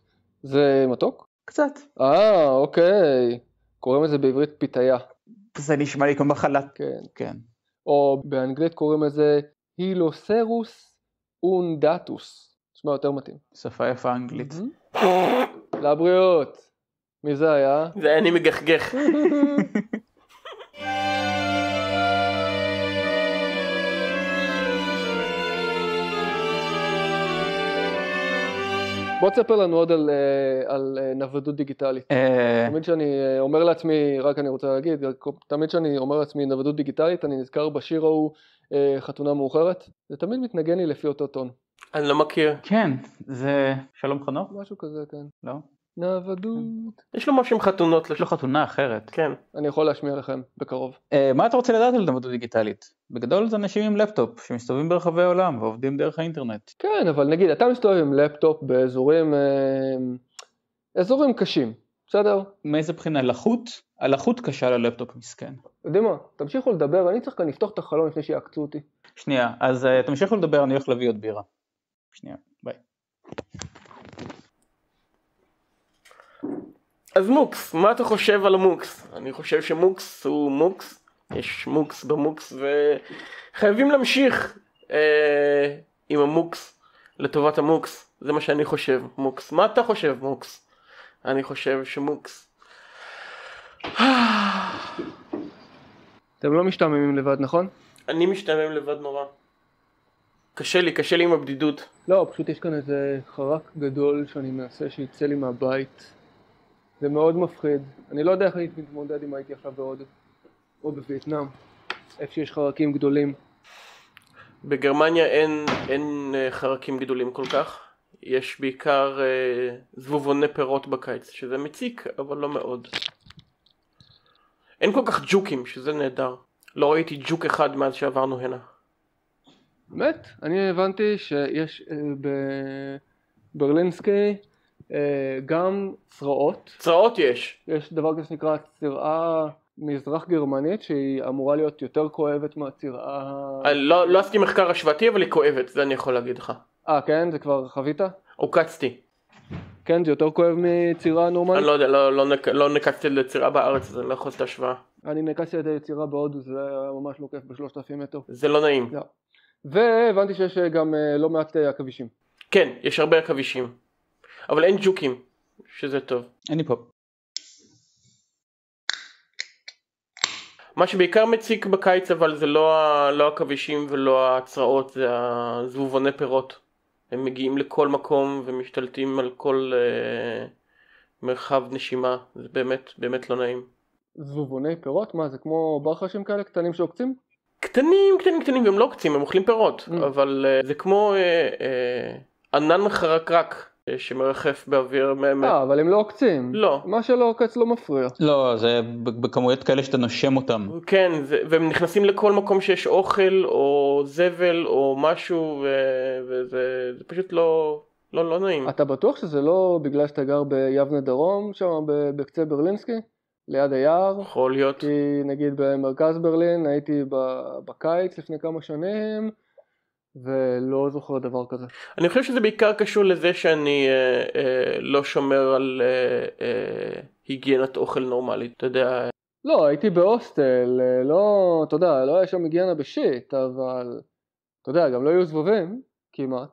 זה מתוק? קצת. אה, אוקיי. קוראים לזה בעברית פיתיה. זה נשמע לי כמו מחלה. כן. כן. או באנגלית קוראים לזה הילוסרוס אונדטוס. נשמע יותר מתאים. שפה יפה אנגלית. לבריאות. מי זה היה? זה היה אני מגחגך. בוא תספר לנו עוד על, אה, על אה, נוודות דיגיטלית. אה. תמיד שאני אומר לעצמי, רק אני רוצה להגיד, תמיד שאני אומר לעצמי נוודות דיגיטלית, אני נזכר בשיר ההוא חתונה מאוחרת, זה תמיד מתנגן לי לפי אותו טון. אני לא מכיר. כן, זה שלום חנוך? משהו כזה, כן. לא? נוודות. יש לו משהו עם חתונות. יש לו חתונה אחרת. כן. אני יכול להשמיע לכם בקרוב. מה אתה רוצה לדעת על נוודות דיגיטלית? בגדול זה אנשים עם לפטופ שמסתובבים ברחבי העולם ועובדים דרך האינטרנט. כן, אבל נגיד אתה מסתובב עם לפטופ באזורים אה, אזורים קשים, בסדר? מאיזה בחינה? לחות? הלחות קשה ללפטופ מסכן. יודעים מה, תמשיכו לדבר, אני צריך כאן לפתוח את החלון לפני שיעקצו אותי. שנייה, אז אה, תמשיכו לדבר, אני הולך להביא עוד בירה. שנייה, ביי. אז מוקס, מה אתה חושב על המוקס? אני חושב שמוקס הוא מוקס יש מוקס במוקס וחייבים להמשיך אה, עם המוקס לטובת המוקס זה מה שאני חושב מוקס מה אתה חושב מוקס? אני חושב שמוקס. אתם לא משתעממים לבד נכון? אני משתעמם לבד נורא. קשה לי, קשה לי עם הבדידות. לא, פשוט יש כאן איזה חרק גדול שאני מנסה שיצא לי מהבית. זה מאוד מפחיד. אני לא יודע איך אני מתמודד אם הייתי עכשיו בעוד או בווייטנאם, איפה שיש חרקים גדולים. בגרמניה אין, אין אה, חרקים גדולים כל כך, יש בעיקר אה, זבובוני פירות בקיץ, שזה מציק, אבל לא מאוד. אין כל כך ג'וקים, שזה נהדר. לא ראיתי ג'וק אחד מאז שעברנו הנה. באמת? אני הבנתי שיש אה, בברלינסקי אה, גם צרעות. צרעות יש. יש דבר כזה שנקרא צרעה מזרח גרמנית שהיא אמורה להיות יותר כואבת מהצירה... לא, לא עשיתי מחקר השוואתי אבל היא כואבת, זה אני יכול להגיד לך. אה כן? זה כבר חווית? עוקצתי. כן, זה יותר כואב מצירה נורמלית? אני לא יודע, לא, לא, נק, לא נקצתי לצירה בארץ, אז אני לא יכול לעשות השוואה. אני נקצתי על צירה בהודו, זה היה ממש לא כיף בשלושת אלפים מטר. זה לא נעים. לא. והבנתי שיש גם אה, לא מעט אה, עכבישים. כן, יש הרבה עכבישים. אבל אין ג'וקים, שזה טוב. אני פה. מה שבעיקר מציק בקיץ אבל זה לא, לא ולא הצרעות, זה הזבובוני פירות. הם מגיעים לכל מקום ומשתלטים על כל אה, מרחב נשימה, זה באמת באמת לא נעים. זבובוני פירות? מה, זה כמו ברחשים כאלה קטנים שעוקצים? קטנים קטנים קטנים והם לא עוקצים, הם אוכלים פירות, Mm. אבל אה, זה כמו אה, אה, ענן חרקרק שמרחף באוויר. מ- מ- אה, אבל הם לא עוקצים. לא. מה שלא עוקץ לא מפריע. לא, זה בכמויות כאלה שאתה נושם אותם. כן, זה, והם נכנסים לכל מקום שיש אוכל או זבל או משהו ו- וזה זה פשוט לא, לא, לא נעים. אתה בטוח שזה לא בגלל שאתה גר ביבנה דרום, שם בקצה ברלינסקי? ליד היער? יכול להיות. כי נגיד במרכז ברלין הייתי בקיץ לפני כמה שנים ולא זוכר דבר כזה. אני חושב שזה בעיקר קשור לזה שאני אה, אה, לא שומר על אה, אה, היגיינת אוכל נורמלית, אתה יודע, לא, הייתי בהוסטל, אה, לא, אתה יודע, לא היה שם היגיינה בשיט, אבל אתה יודע, גם לא היו זבובים, כמעט.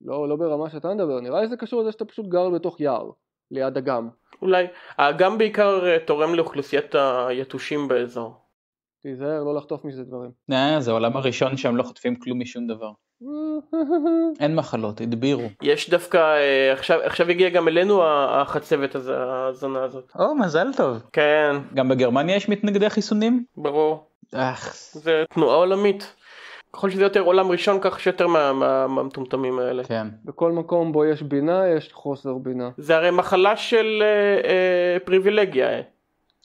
לא, לא ברמה שאתה מדבר, נראה לי זה קשור לזה שאתה פשוט גר בתוך יער, ליד אגם. אולי, האגם בעיקר אה, תורם לאוכלוסיית היתושים באזור. תיזהר לא לחטוף מזה דברים. אה, זה העולם הראשון שהם לא חוטפים כלום משום דבר. אין מחלות, הדבירו. יש דווקא, אה, עכשיו, עכשיו הגיע גם אלינו החצבת הזה, הזונה הזאת. או, מזל טוב. כן, גם בגרמניה יש מתנגדי חיסונים? ברור. אך, זה תנועה עולמית. ככל שזה יותר עולם ראשון כך שיותר מה- מה- מהמטומטמים האלה. כן. בכל מקום בו יש בינה, יש חוסר בינה. זה הרי מחלה של אה, אה, פריבילגיה. אה.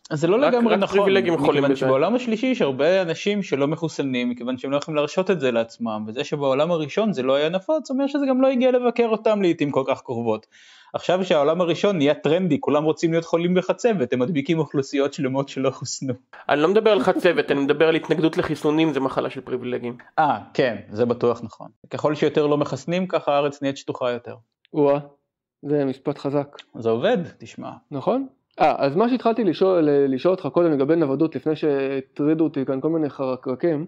אז זה לא רק- לגמרי רק נכון, פריבילגים יכולים מכיוון. שבעולם השלישי יש הרבה אנשים שלא מחוסנים, מכיוון שהם לא יכולים להרשות את זה לעצמם, וזה שבעולם הראשון זה לא היה נפוץ, אומר שזה גם לא הגיע לבקר אותם לעיתים כל כך קרובות. עכשיו שהעולם הראשון נהיה טרנדי, כולם רוצים להיות חולים בחצבת, הם מדביקים אוכלוסיות שלמות שלא חוסנו. אני לא מדבר על חצבת, אני מדבר על התנגדות לחיסונים, זה מחלה של פריבילגים. אה, כן, זה בטוח נכון. ככל שיותר לא מחסנים, ככה הארץ נהיית שטוחה יותר. וואה, זה משפט חזק. זה עובד, תשמע. נכון? אה, אז מה שהתחלתי לשאול, לשאול אותך קודם לגבי נוודות, לפני שהטרידו אותי כאן כל מיני חרקרקים,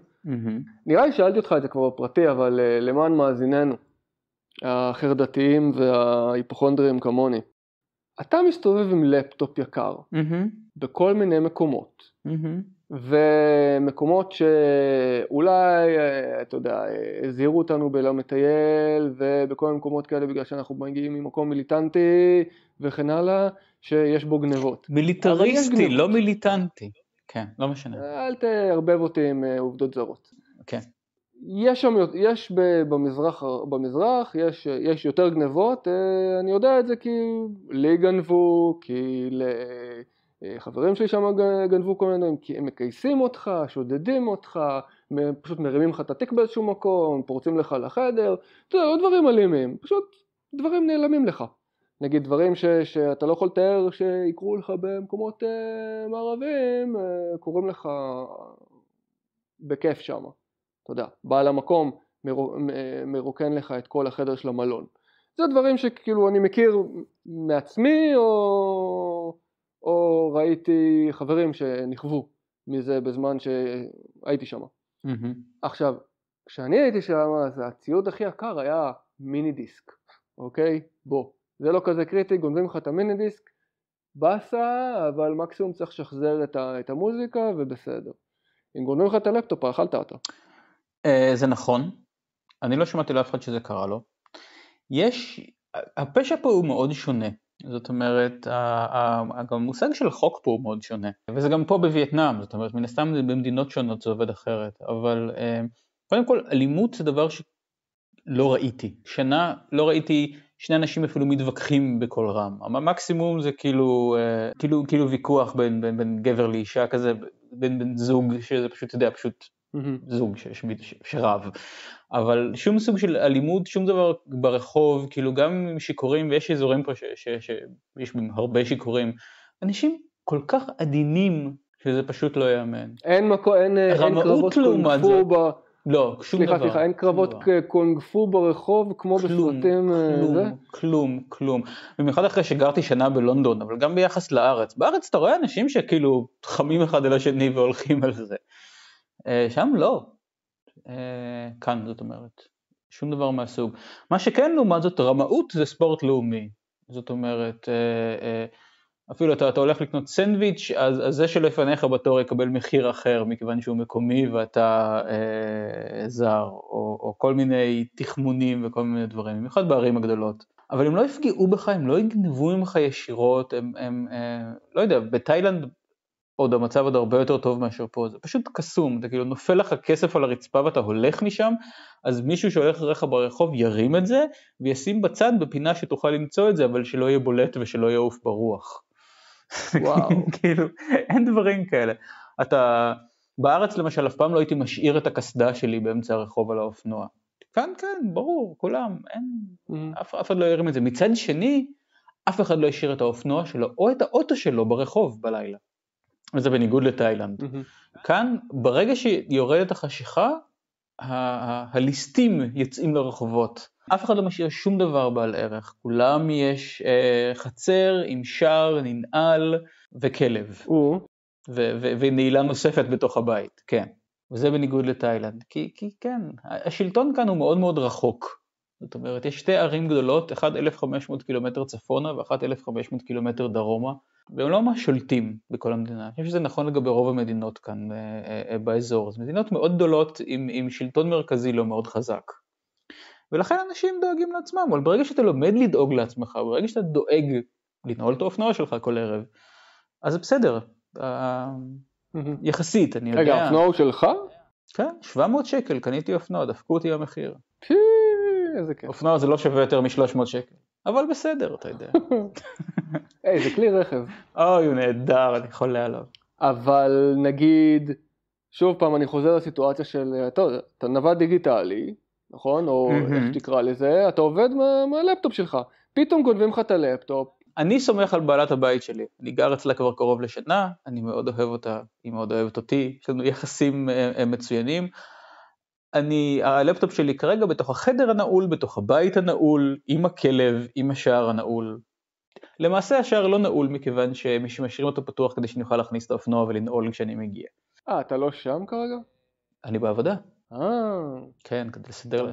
נראה לי שאלתי אותך את זה כבר בפרטי, אבל uh, למען מאזיננו, החרדתיים וההיפוכונדרים כמוני, אתה מסתובב עם לפטופ יקר בכל מיני מקומות, ומקומות שאולי, אה, אתה יודע, אה, הזהירו אותנו בלא מטייל, ובכל מיני מקומות כאלה בגלל שאנחנו מגיעים ממקום מיליטנטי וכן הלאה, שיש בו גנבות. מיליטריסטי. לא מיליטנטי. כן, לא משנה. אל תערבב אותי עם אה, עובדות זרות. כן. יש שם, יש במזרח, במזרח יש, יש יותר גנבות, אה, אני יודע את זה כי לי גנבו, כי לחברים שלי שם גנבו כל מיני דברים, כי הם מכייסים אותך, שודדים אותך, פשוט מרימים לך את התיק באיזשהו מקום, פורצים לך לחדר, אתה יודע, לא דברים אלימים, פשוט דברים נעלמים לך. נגיד דברים ש, שאתה לא יכול לתאר שיקרו לך במקומות אה, מערביים, אה, קורים לך בכיף שם. אתה יודע, בעל המקום מ- מרוקן לך את כל החדר של המלון. זה דברים שכאילו אני מכיר מעצמי או, או ראיתי חברים שנכוו מזה בזמן שהייתי שם. עכשיו, כשאני הייתי שם אז הציוד הכי יקר היה מיני דיסק, אוקיי? בוא, זה לא כזה קריטי, גונבים לך את המיני דיסק, באסה, אבל מקסימום צריך לשחזר את, את המוזיקה ובסדר. אם גונבים לך את הלפטופ, אכלת אותה. אה, זה נכון, אני לא שמעתי לאף אחד שזה קרה לו. יש, הפשע פה הוא מאוד שונה, זאת אומרת, גם המושג של חוק פה הוא מאוד שונה, וזה גם פה בווייטנאם, זאת אומרת, מן הסתם במדינות שונות זה עובד אחרת, אבל אה, קודם כל, אלימות זה דבר שלא ראיתי. שנה לא ראיתי שני אנשים אפילו מתווכחים בקול רם. המקסימום זה כאילו, אה, כאילו, כאילו ויכוח בין, בין, בין גבר לאישה כזה, בין, בין זוג שזה פשוט, אתה יודע, פשוט זוג ש, ש, ש, שרב, אבל שום סוג של אלימות, שום דבר ברחוב, כאילו גם אם שיכורים, ויש אזורים פה שיש בהם הרבה שיכורים, אנשים כל כך עדינים שזה פשוט לא ייאמן. אין מקום, אין, אין רמאות קרבות לעומת קונג פו זאת. ב... לא, שום סליחה, דבר. סליחה, אין שום קרבות דבר. קונג פו ברחוב כמו כלום, בסרטים אה, כלום, זה? כלום, כלום. במיוחד אחרי שגרתי שנה בלונדון, אבל גם ביחס לארץ. בארץ אתה רואה אנשים שכאילו חמים אחד על השני והולכים על זה. אה, שם לא. אה, כאן זאת אומרת. שום דבר מהסוג. מה שכן לעומת זאת רמאות זה ספורט לאומי. זאת אומרת, אה, אה, אפילו אתה, אתה הולך לקנות סנדוויץ', אז, אז זה שלפניך בתור יקבל מחיר אחר מכיוון שהוא מקומי ואתה אה, זר, או, או כל מיני תחמונים וכל מיני דברים, במיוחד בערים הגדולות. אבל הם לא יפגעו בך, הם לא יגנבו ממך ישירות, הם, הם אה, לא יודע, בתאילנד עוד המצב עוד הרבה יותר טוב מאשר פה, זה פשוט קסום, זה כאילו נופל לך כסף על הרצפה ואתה הולך משם, אז מישהו שהולך אחריך ברחוב ירים את זה וישים בצד בפינה שתוכל למצוא את זה, אבל שלא יהיה בולט ושלא יעוף ברוח. וואו. כאילו, אין דברים כאלה. אתה, בארץ למשל אף פעם לא הייתי משאיר את הקסדה שלי באמצע הרחוב על האופנוע. כאן כן, ברור, כולם, אין, Mhm. אף, אף אחד לא ירים את זה. מצד שני, אף אחד לא השאיר את האופנוע שלו או את האוטו שלו ברחוב בלילה. וזה בניגוד לתאילנד. Mhm. כאן, ברגע שיורדת החשיכה, הליסטים יוצאים לרחובות. אף אחד לא משאיר שום דבר בעל ערך. כולם יש אה, חצר עם שער, ננעל וכלב. ונעילה נוספת בתוך הבית, כן. וזה בניגוד לתאילנד. כי, כי כן, השלטון כאן הוא מאוד מאוד רחוק. זאת אומרת, יש שתי ערים גדולות, אחת 1,500 קילומטר צפונה ואחת 1,500 קילומטר דרומה, והם לא ממש שולטים בכל המדינה. אני חושב שזה נכון לגבי רוב המדינות כאן אה, אה, אה, באזור. אז מדינות מאוד גדולות עם, עם שלטון מרכזי לא מאוד חזק. ולכן אנשים דואגים לעצמם, אבל ברגע שאתה לומד לדאוג לעצמך, ברגע שאתה דואג לנעול את האופנוע שלך כל ערב, אז זה בסדר. יחסית, אני יודע. רגע, האופנוע הוא שלך? כן, 700 שקל, קניתי אופנוע, דפקו אותי במחיר. איזה כיף. אופנוע זה לא שווה יותר מ-300 שקל, אבל בסדר, אתה יודע. היי, זה כלי רכב. אוי, הוא נהדר, אני חולה עליו. אבל נגיד, שוב פעם אני חוזר לסיטואציה של, אתה יודע, אתה נווד דיגיטלי, נכון? או. איך שתקרא לזה, אתה עובד מה, מהלפטופ שלך. פתאום גונבים לך את הלפטופ, אני סומך על בעלת הבית שלי, אני גר אצלה כבר קרוב לשנה, אני מאוד אוהב אותה, היא מאוד אוהבת אותי, יש לנו יחסים אה, אה, מצוינים. אני, הלפטופ שלי כרגע בתוך החדר הנעול, בתוך הבית הנעול, עם הכלב, עם השער הנעול. למעשה השער לא נעול מכיוון שמשאירים אותו פתוח כדי שאני אוכל להכניס את האופנוע ולנעול כשאני מגיע. אה, אתה לא שם כרגע? אני בעבודה, אה, כן, כדי לסדר.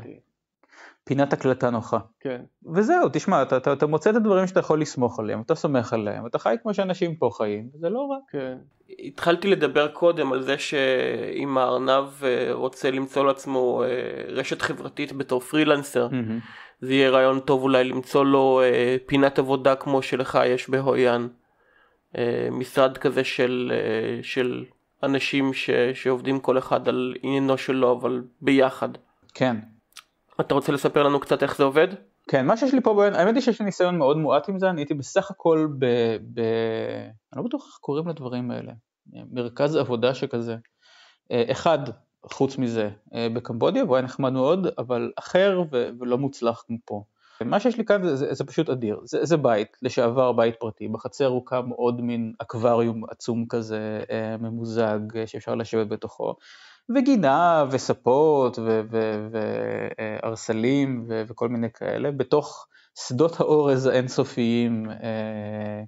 פינת הקלטה נוחה. כן. וזהו, תשמע, אתה, אתה, אתה מוצא את הדברים שאתה יכול לסמוך עליהם, אתה סומך עליהם, אתה חי כמו שאנשים פה חיים, זה לא רע. כן. התחלתי לדבר קודם על זה שאם הארנב אה, רוצה למצוא לעצמו אה, רשת חברתית בתור פרילנסר, זה יהיה רעיון טוב אולי למצוא לו אה, פינת עבודה כמו שלך יש בהויאן. משרד כזה של, של אנשים ש, שעובדים כל אחד על עניינו שלו אבל ביחד. כן. אתה רוצה לספר לנו קצת איך זה עובד? כן, מה שיש לי פה, האמת היא שיש לי ניסיון מאוד מועט עם זה, אני הייתי בסך הכל ב... ב... אני לא בטוח איך קוראים לדברים האלה, מרכז עבודה שכזה. אה, אחד, חוץ מזה, אה, בקמבודיה, והוא היה נחמד מאוד, אבל אחר ו... ולא מוצלח כמו פה. מה שיש לי כאן זה, זה, זה פשוט אדיר, זה, זה בית, לשעבר בית פרטי, בחצר הוקם עוד מין אקווריום עצום כזה, אה, ממוזג, שאפשר לשבת בתוכו, וגינה וספות וערסלים וכל מיני כאלה, בתוך שדות האורז האינסופיים אה,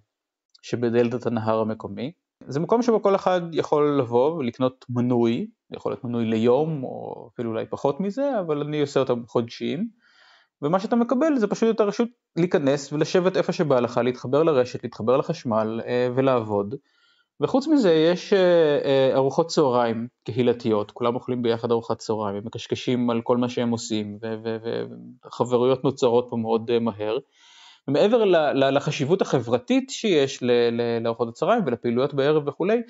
שבדלתת הנהר המקומי. זה מקום שבו כל אחד יכול לבוא ולקנות מנוי, יכול להיות מנוי ליום או אפילו אולי פחות מזה, אבל אני עושה אותם חודשיים. ומה שאתה מקבל זה פשוט את הרשות להיכנס ולשבת איפה שבא לך, להתחבר לרשת, להתחבר לחשמל אה, ולעבוד. וחוץ מזה יש אה, אה, ארוחות צהריים קהילתיות, כולם אוכלים ביחד ארוחת צהריים, הם מקשקשים על כל מה שהם עושים, וחברויות נוצרות פה מאוד אה, מהר. ומעבר לחשיבות החברתית שיש לארוחות הצהריים ולפעילויות בערב וכולי,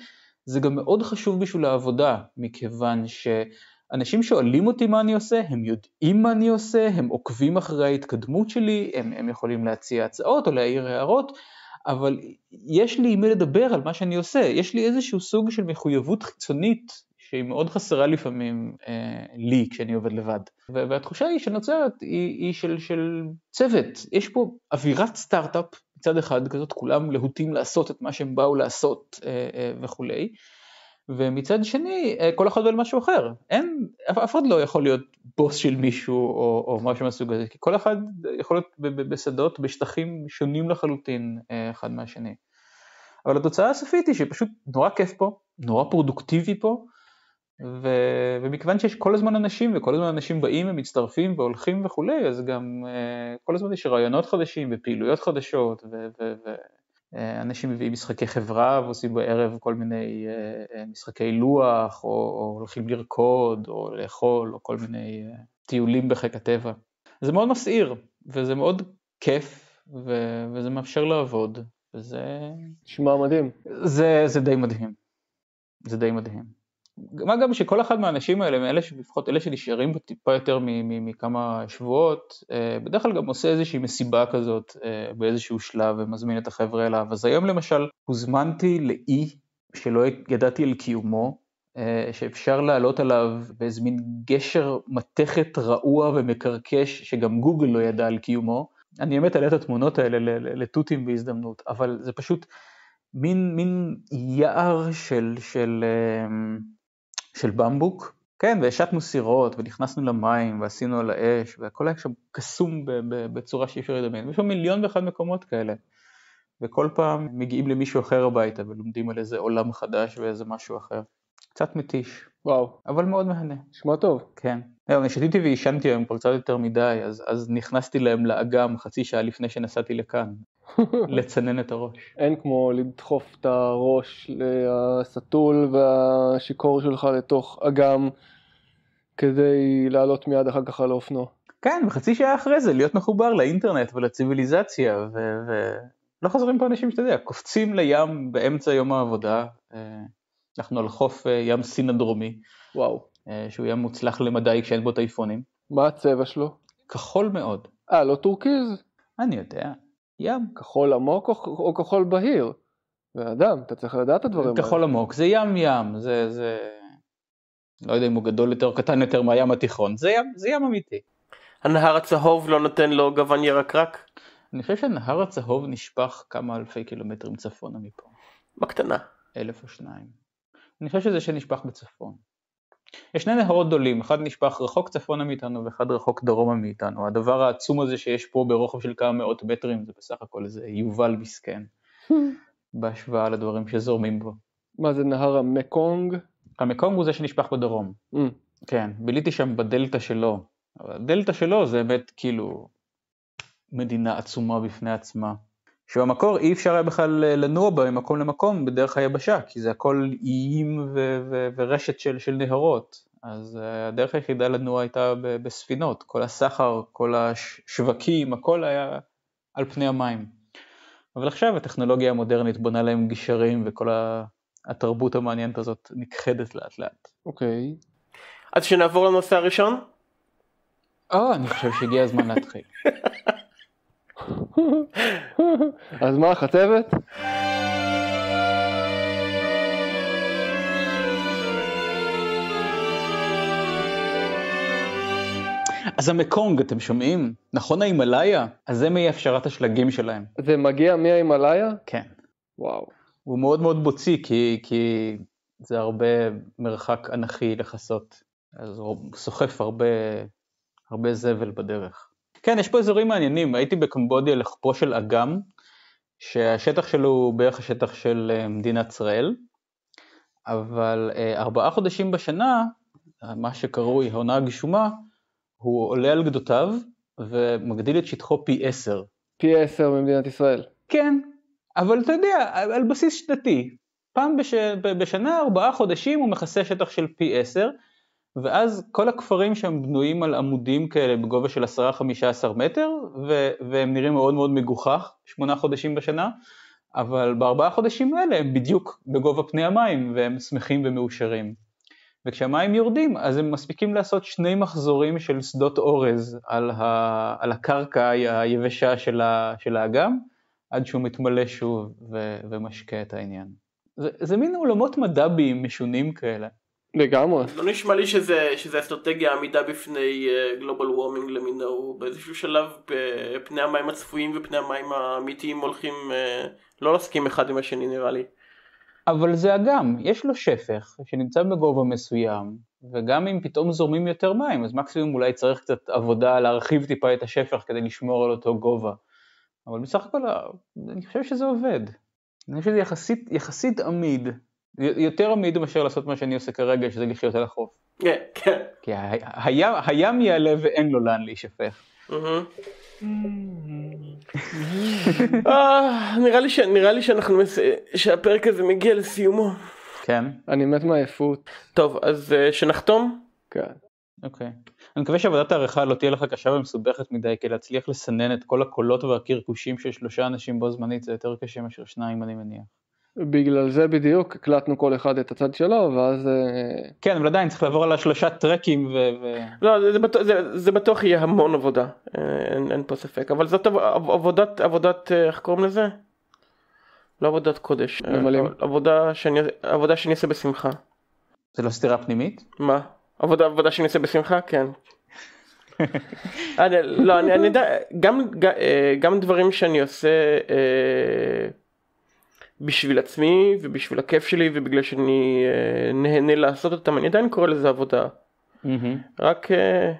זה גם מאוד חשוב בשביל העבודה, מכיוון שאנשים שואלים אותי מה אני עושה, הם יודעים מה אני עושה, הם עוקבים אחרי ההתקדמות שלי, הם, הם יכולים להציע הצעות או להעיר הערות, אבל יש לי עם מי לדבר על מה שאני עושה, יש לי איזשהו סוג של מחויבות חיצונית שהיא מאוד חסרה לפעמים אה, לי כשאני עובד לבד. והתחושה היא שנוצרת היא, היא של, של צוות, יש פה אווירת סטארט-אפ מצד אחד כזאת, כולם להוטים לעשות את מה שהם באו לעשות אה, אה, וכולי, ומצד שני אה, כל אחד עובד משהו אחר, אין, אף, אף אחד לא יכול להיות בוס של מישהו או, או משהו מהסוג הזה, כי כל אחד יכול להיות בשדות, בשטחים שונים לחלוטין אה, אחד מהשני. אבל התוצאה הסופית היא שפשוט נורא כיף פה, נורא פרודוקטיבי פה, ו... ומכיוון שיש כל הזמן אנשים וכל הזמן אנשים באים ומצטרפים והולכים וכולי, אז גם uh, כל הזמן יש רעיונות חדשים ופעילויות חדשות, ו... ו... ו... אה, אנשים מביאים משחקי חברה ועושים בערב כל מיני אה, אה, משחקי לוח, או, או הולכים לרקוד, או לאכול, או כל מיני טיולים בחיק הטבע. זה מאוד מסעיר, וזה מאוד כיף, ו, וזה מאפשר לעבוד, וזה... נשמע מדהים. זה, זה די מדהים. זה די מדהים. מה גם שכל אחד מהאנשים האלה, מאלה שלפחות אלה שנשארים טיפה יותר מכמה שבועות, אה, בדרך כלל גם עושה איזושהי מסיבה כזאת אה, באיזשהו שלב ומזמין את החבר'ה אליו. אז היום למשל הוזמנתי לאי שלא ידעתי על קיומו, אה, שאפשר לעלות עליו באיזה מין גשר מתכת רעוע ומקרקש שגם גוגל לא ידע על קיומו. אני באמת אעלה את התמונות האלה לתותים בהזדמנות, אבל זה פשוט מין, מין יער של, של, של במבוק, כן, והשתנו סירות, ונכנסנו למים, ועשינו על האש, והכל היה שם קסום בצורה שאי אפשר לדמיין. יש שם מיליון ואחד מקומות כאלה. וכל פעם מגיעים למישהו אחר הביתה ולומדים על איזה עולם חדש ואיזה משהו אחר. קצת מתיש. וואו. אבל מאוד מהנה. נשמע טוב. כן. היום, אני שתיתי ועישנתי היום כבר קצת יותר מדי, אז, אז נכנסתי להם לאגם חצי שעה לפני שנסעתי לכאן. לצנן את הראש. אין כמו לדחוף את הראש הסתול והשיכור שלך לתוך אגם כדי לעלות מיד אחר כך על האופנוע. כן, וחצי שעה אחרי זה להיות מחובר לאינטרנט ולציוויליזציה, ולא ו... חוזרים פה אנשים שאתה יודע, קופצים לים באמצע יום העבודה, אה, אנחנו על חוף אה, ים סין הדרומי, וואו, אה, שהוא ים מוצלח למדי כשאין בו טייפונים. מה הצבע שלו? כחול מאוד. אה, לא טורקיז? אני יודע. ים. כחול עמוק או, או כחול בהיר? זה אדם, אתה צריך לדעת את הדברים האלה. כחול עמוק, זה ים ים, זה, זה... לא יודע אם הוא גדול יותר או קטן יותר מהים התיכון, זה ים, זה ים אמיתי. הנהר הצהוב לא נותן לו גוון ירקרק? אני חושב שהנהר הצהוב נשפך כמה אלפי קילומטרים צפונה מפה. בקטנה. אלף או שניים. אני חושב שזה שנשפך בצפון. יש שני נהרות גדולים, אחד נשפך רחוק צפונה מאיתנו ואחד רחוק דרומה מאיתנו. הדבר העצום הזה שיש פה ברוחב של כמה מאות מטרים זה בסך הכל איזה יובל מסכן, בהשוואה לדברים שזורמים בו. מה זה נהר המקונג? המקונג הוא זה שנשפך בדרום. Mm. כן, ביליתי שם בדלתא שלו. הדלתא שלו זה באמת כאילו מדינה עצומה בפני עצמה. שבמקור אי אפשר היה בכלל אה, לנוע בה ממקום למקום בדרך היבשה, כי זה הכל איים ו- ו- ורשת של, של נהרות, אז אה, הדרך היחידה לנוע הייתה בספינות, כל הסחר, כל השווקים, הכל היה על פני המים. אבל עכשיו הטכנולוגיה המודרנית בונה להם גשרים וכל התרבות המעניינת הזאת נכחדת לאט לאט. אוקיי. Okay. אז שנעבור לנושא הראשון? אה, אני חושב שהגיע הזמן להתחיל. אז מה החצבת? אז המקונג, אתם שומעים? נכון ההימאליה? אז זה מאי הפשרת השלגים שלהם. זה מגיע מההימאליה? כן. וואו. הוא מאוד מאוד בוצי, כי, כי זה הרבה מרחק אנכי לכסות. אז הוא סוחף הרבה, הרבה זבל בדרך. כן, יש פה אזורים מעניינים, הייתי בקמבודיה לחפו של אגם, שהשטח שלו הוא בערך השטח של אה, מדינת ישראל, אבל אה, ארבעה חודשים בשנה, מה שקרוי העונה הגשומה, הוא עולה על גדותיו ומגדיל את שטחו פי עשר. פי עשר במדינת ישראל. כן, אבל אתה יודע, על בסיס שנתי. פעם בש... בשנה, ארבעה חודשים הוא מכסה שטח של פי עשר, ואז כל הכפרים שם בנויים על עמודים כאלה בגובה של 10-15 מטר, ו- והם נראים מאוד מאוד מגוחך, שמונה חודשים בשנה, אבל בארבעה חודשים האלה הם בדיוק בגובה פני המים, והם שמחים ומאושרים. וכשהמים יורדים, אז הם מספיקים לעשות שני מחזורים של שדות אורז על, ה- על הקרקע היבשה של, ה- של האגם, עד שהוא מתמלא שוב ו- ומשקה את העניין. זה, זה מין עולמות מד"ביים משונים כאלה. לגמרי. לא נשמע לי שזה, שזה אסטרטגיה עמידה בפני גלובל uh, וורמינג למינו, באיזשהו שלב פני המים הצפויים ופני המים האמיתיים הולכים uh, לא להסכים אחד עם השני נראה לי. אבל זה אגם, יש לו שפך שנמצא בגובה מסוים, וגם אם פתאום זורמים יותר מים, אז מקסימום אולי צריך קצת עבודה להרחיב טיפה את השפך כדי לשמור על אותו גובה. אבל בסך הכל אני חושב שזה עובד. אני חושב שזה יחסית, יחסית עמיד. יותר עמיד מאשר לעשות מה שאני עושה כרגע, שזה לחיות על החוף. כן, כן. כי הים, יעלה ואין לו לאן להישפך. אה, נראה לי שאנחנו שהפרק הזה מגיע לסיומו. כן, אני מת מעייפות. טוב אז אה, שנחתום. כן. אוקיי. אני מקווה שעבודת העריכה לא תהיה לך קשה ומסובכת מדי, כי להצליח לסנן את כל הקולות והקרקושים של שלושה אנשים בו זמנית זה יותר קשה מאשר שניים אני מניח. בגלל זה בדיוק הקלטנו כל אחד את הצד שלו, ואז... אה, כן, אבל עדיין צריך לעבור על השלושה טרקים ו... ו... לא זה, זה, בטוח, זה, זה בטוח יהיה המון עבודה אה, אין, אין פה ספק אבל זאת עב- עב- עבודת עבודת אה, איך קוראים לזה? לא עבודת קודש. ממלאים. עבודה שאני עבודה שאני אעשה בשמחה. זה לא סתירה פנימית? מה? עבודה עבודה שאני אעשה בשמחה? כן. אני, לא אני, אני יודע גם גם דברים שאני עושה אה, בשביל עצמי ובשביל הכיף שלי ובגלל שאני אה, נהנה לעשות אותם אני עדיין קורא לזה עבודה. מהמם. רק אה,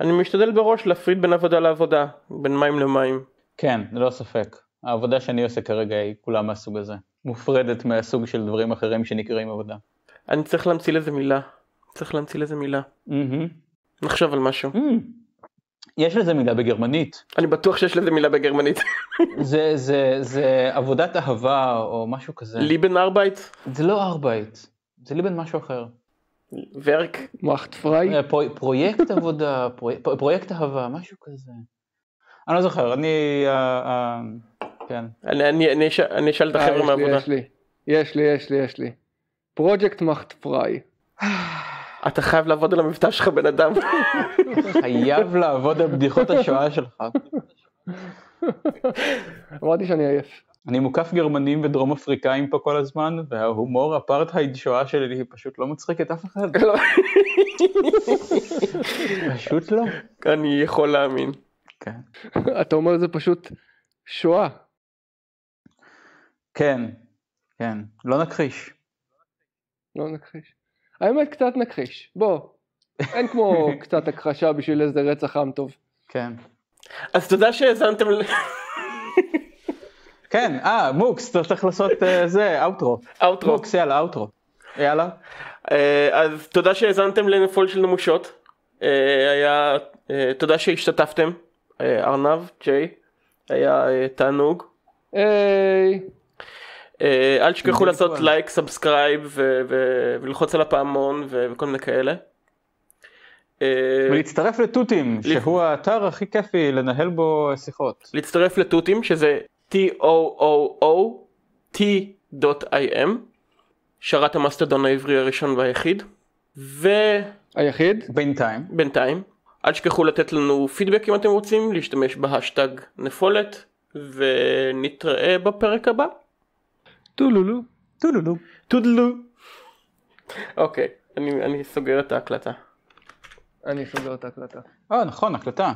אני משתדל בראש להפריד בין עבודה לעבודה בין מים למים. כן, ללא ספק. העבודה שאני עושה כרגע היא כולה מהסוג הזה. מופרדת מהסוג של דברים אחרים שנקראים עבודה. אני צריך להמציא לזה מילה. צריך להמציא לזה מילה. מהמם. נחשוב על משהו. מהמם. יש לזה מילה בגרמנית. אני בטוח שיש לזה מילה בגרמנית. זה, זה, זה עבודת אהבה או משהו כזה. Lieben Arbeit? זה לא Arbeit, זה Lieben משהו אחר. Werk? פריי. אה, פרו- פרויקט עבודה, פרו- פרויקט אהבה, משהו כזה. אני לא זוכר, אני... אה, אה, כן. אני, אני, אני, אש- אני אשאל את החבר'ה מהעבודה. יש לי. יש לי, יש לי, יש לי. פרויקט מאכט פריי. אתה חייב לעבוד על המבטא שלך בן אדם. חייב לעבוד על בדיחות השואה שלך. אמרתי שאני עייף. אני מוקף גרמנים ודרום אפריקאים פה כל הזמן, וההומור אפרטהייד שואה שלי פשוט לא מצחיק את אף אחד. פשוט לא. אני יכול להאמין. כן. אתה אומר זה פשוט שואה. כן, כן, לא נכחיש. לא נכחיש. האמת קצת נכחיש. בוא. אין כמו קצת הכחשה בשביל איזה רצח עם טוב. כן. אז תודה שהאזנתם, ל- כן, אה, מוקס, אתה צריך לעשות אה, זה, אאוטרו. אאוטרו. מוקס, יאללה, אאוטרו. יאללה. אה, אז תודה שהאזנתם לנפולת של נמושות. אה, היה, תודה שהשתתפתם. ארנב, ג'יי, היה תענוג. היי. אה, אל תשכחו לעשות. like, subscribe ו- ו- וללחוץ על הפעמון ו- וכל מיני כאלה. אה, ולהצטרף לתותים, שהוא האתר הכי כיפי לנהל בו שיחות. להצטרף לתותים שזה t-o-o-o-t.im שרת המסטודון העברי הראשון והיחיד היחיד? בינתיים. ובינתיים אל תשכחו לתת לנו פידבק אם אתם רוצים להשתמש בהאשטג נפולת ונתראה בפרק הבא טולולו. טולולו. toodle-oo אוקיי אני, אני סוגר את ההקלטה אני סוגר את ההקלטה. אה, נכון, הקלטה.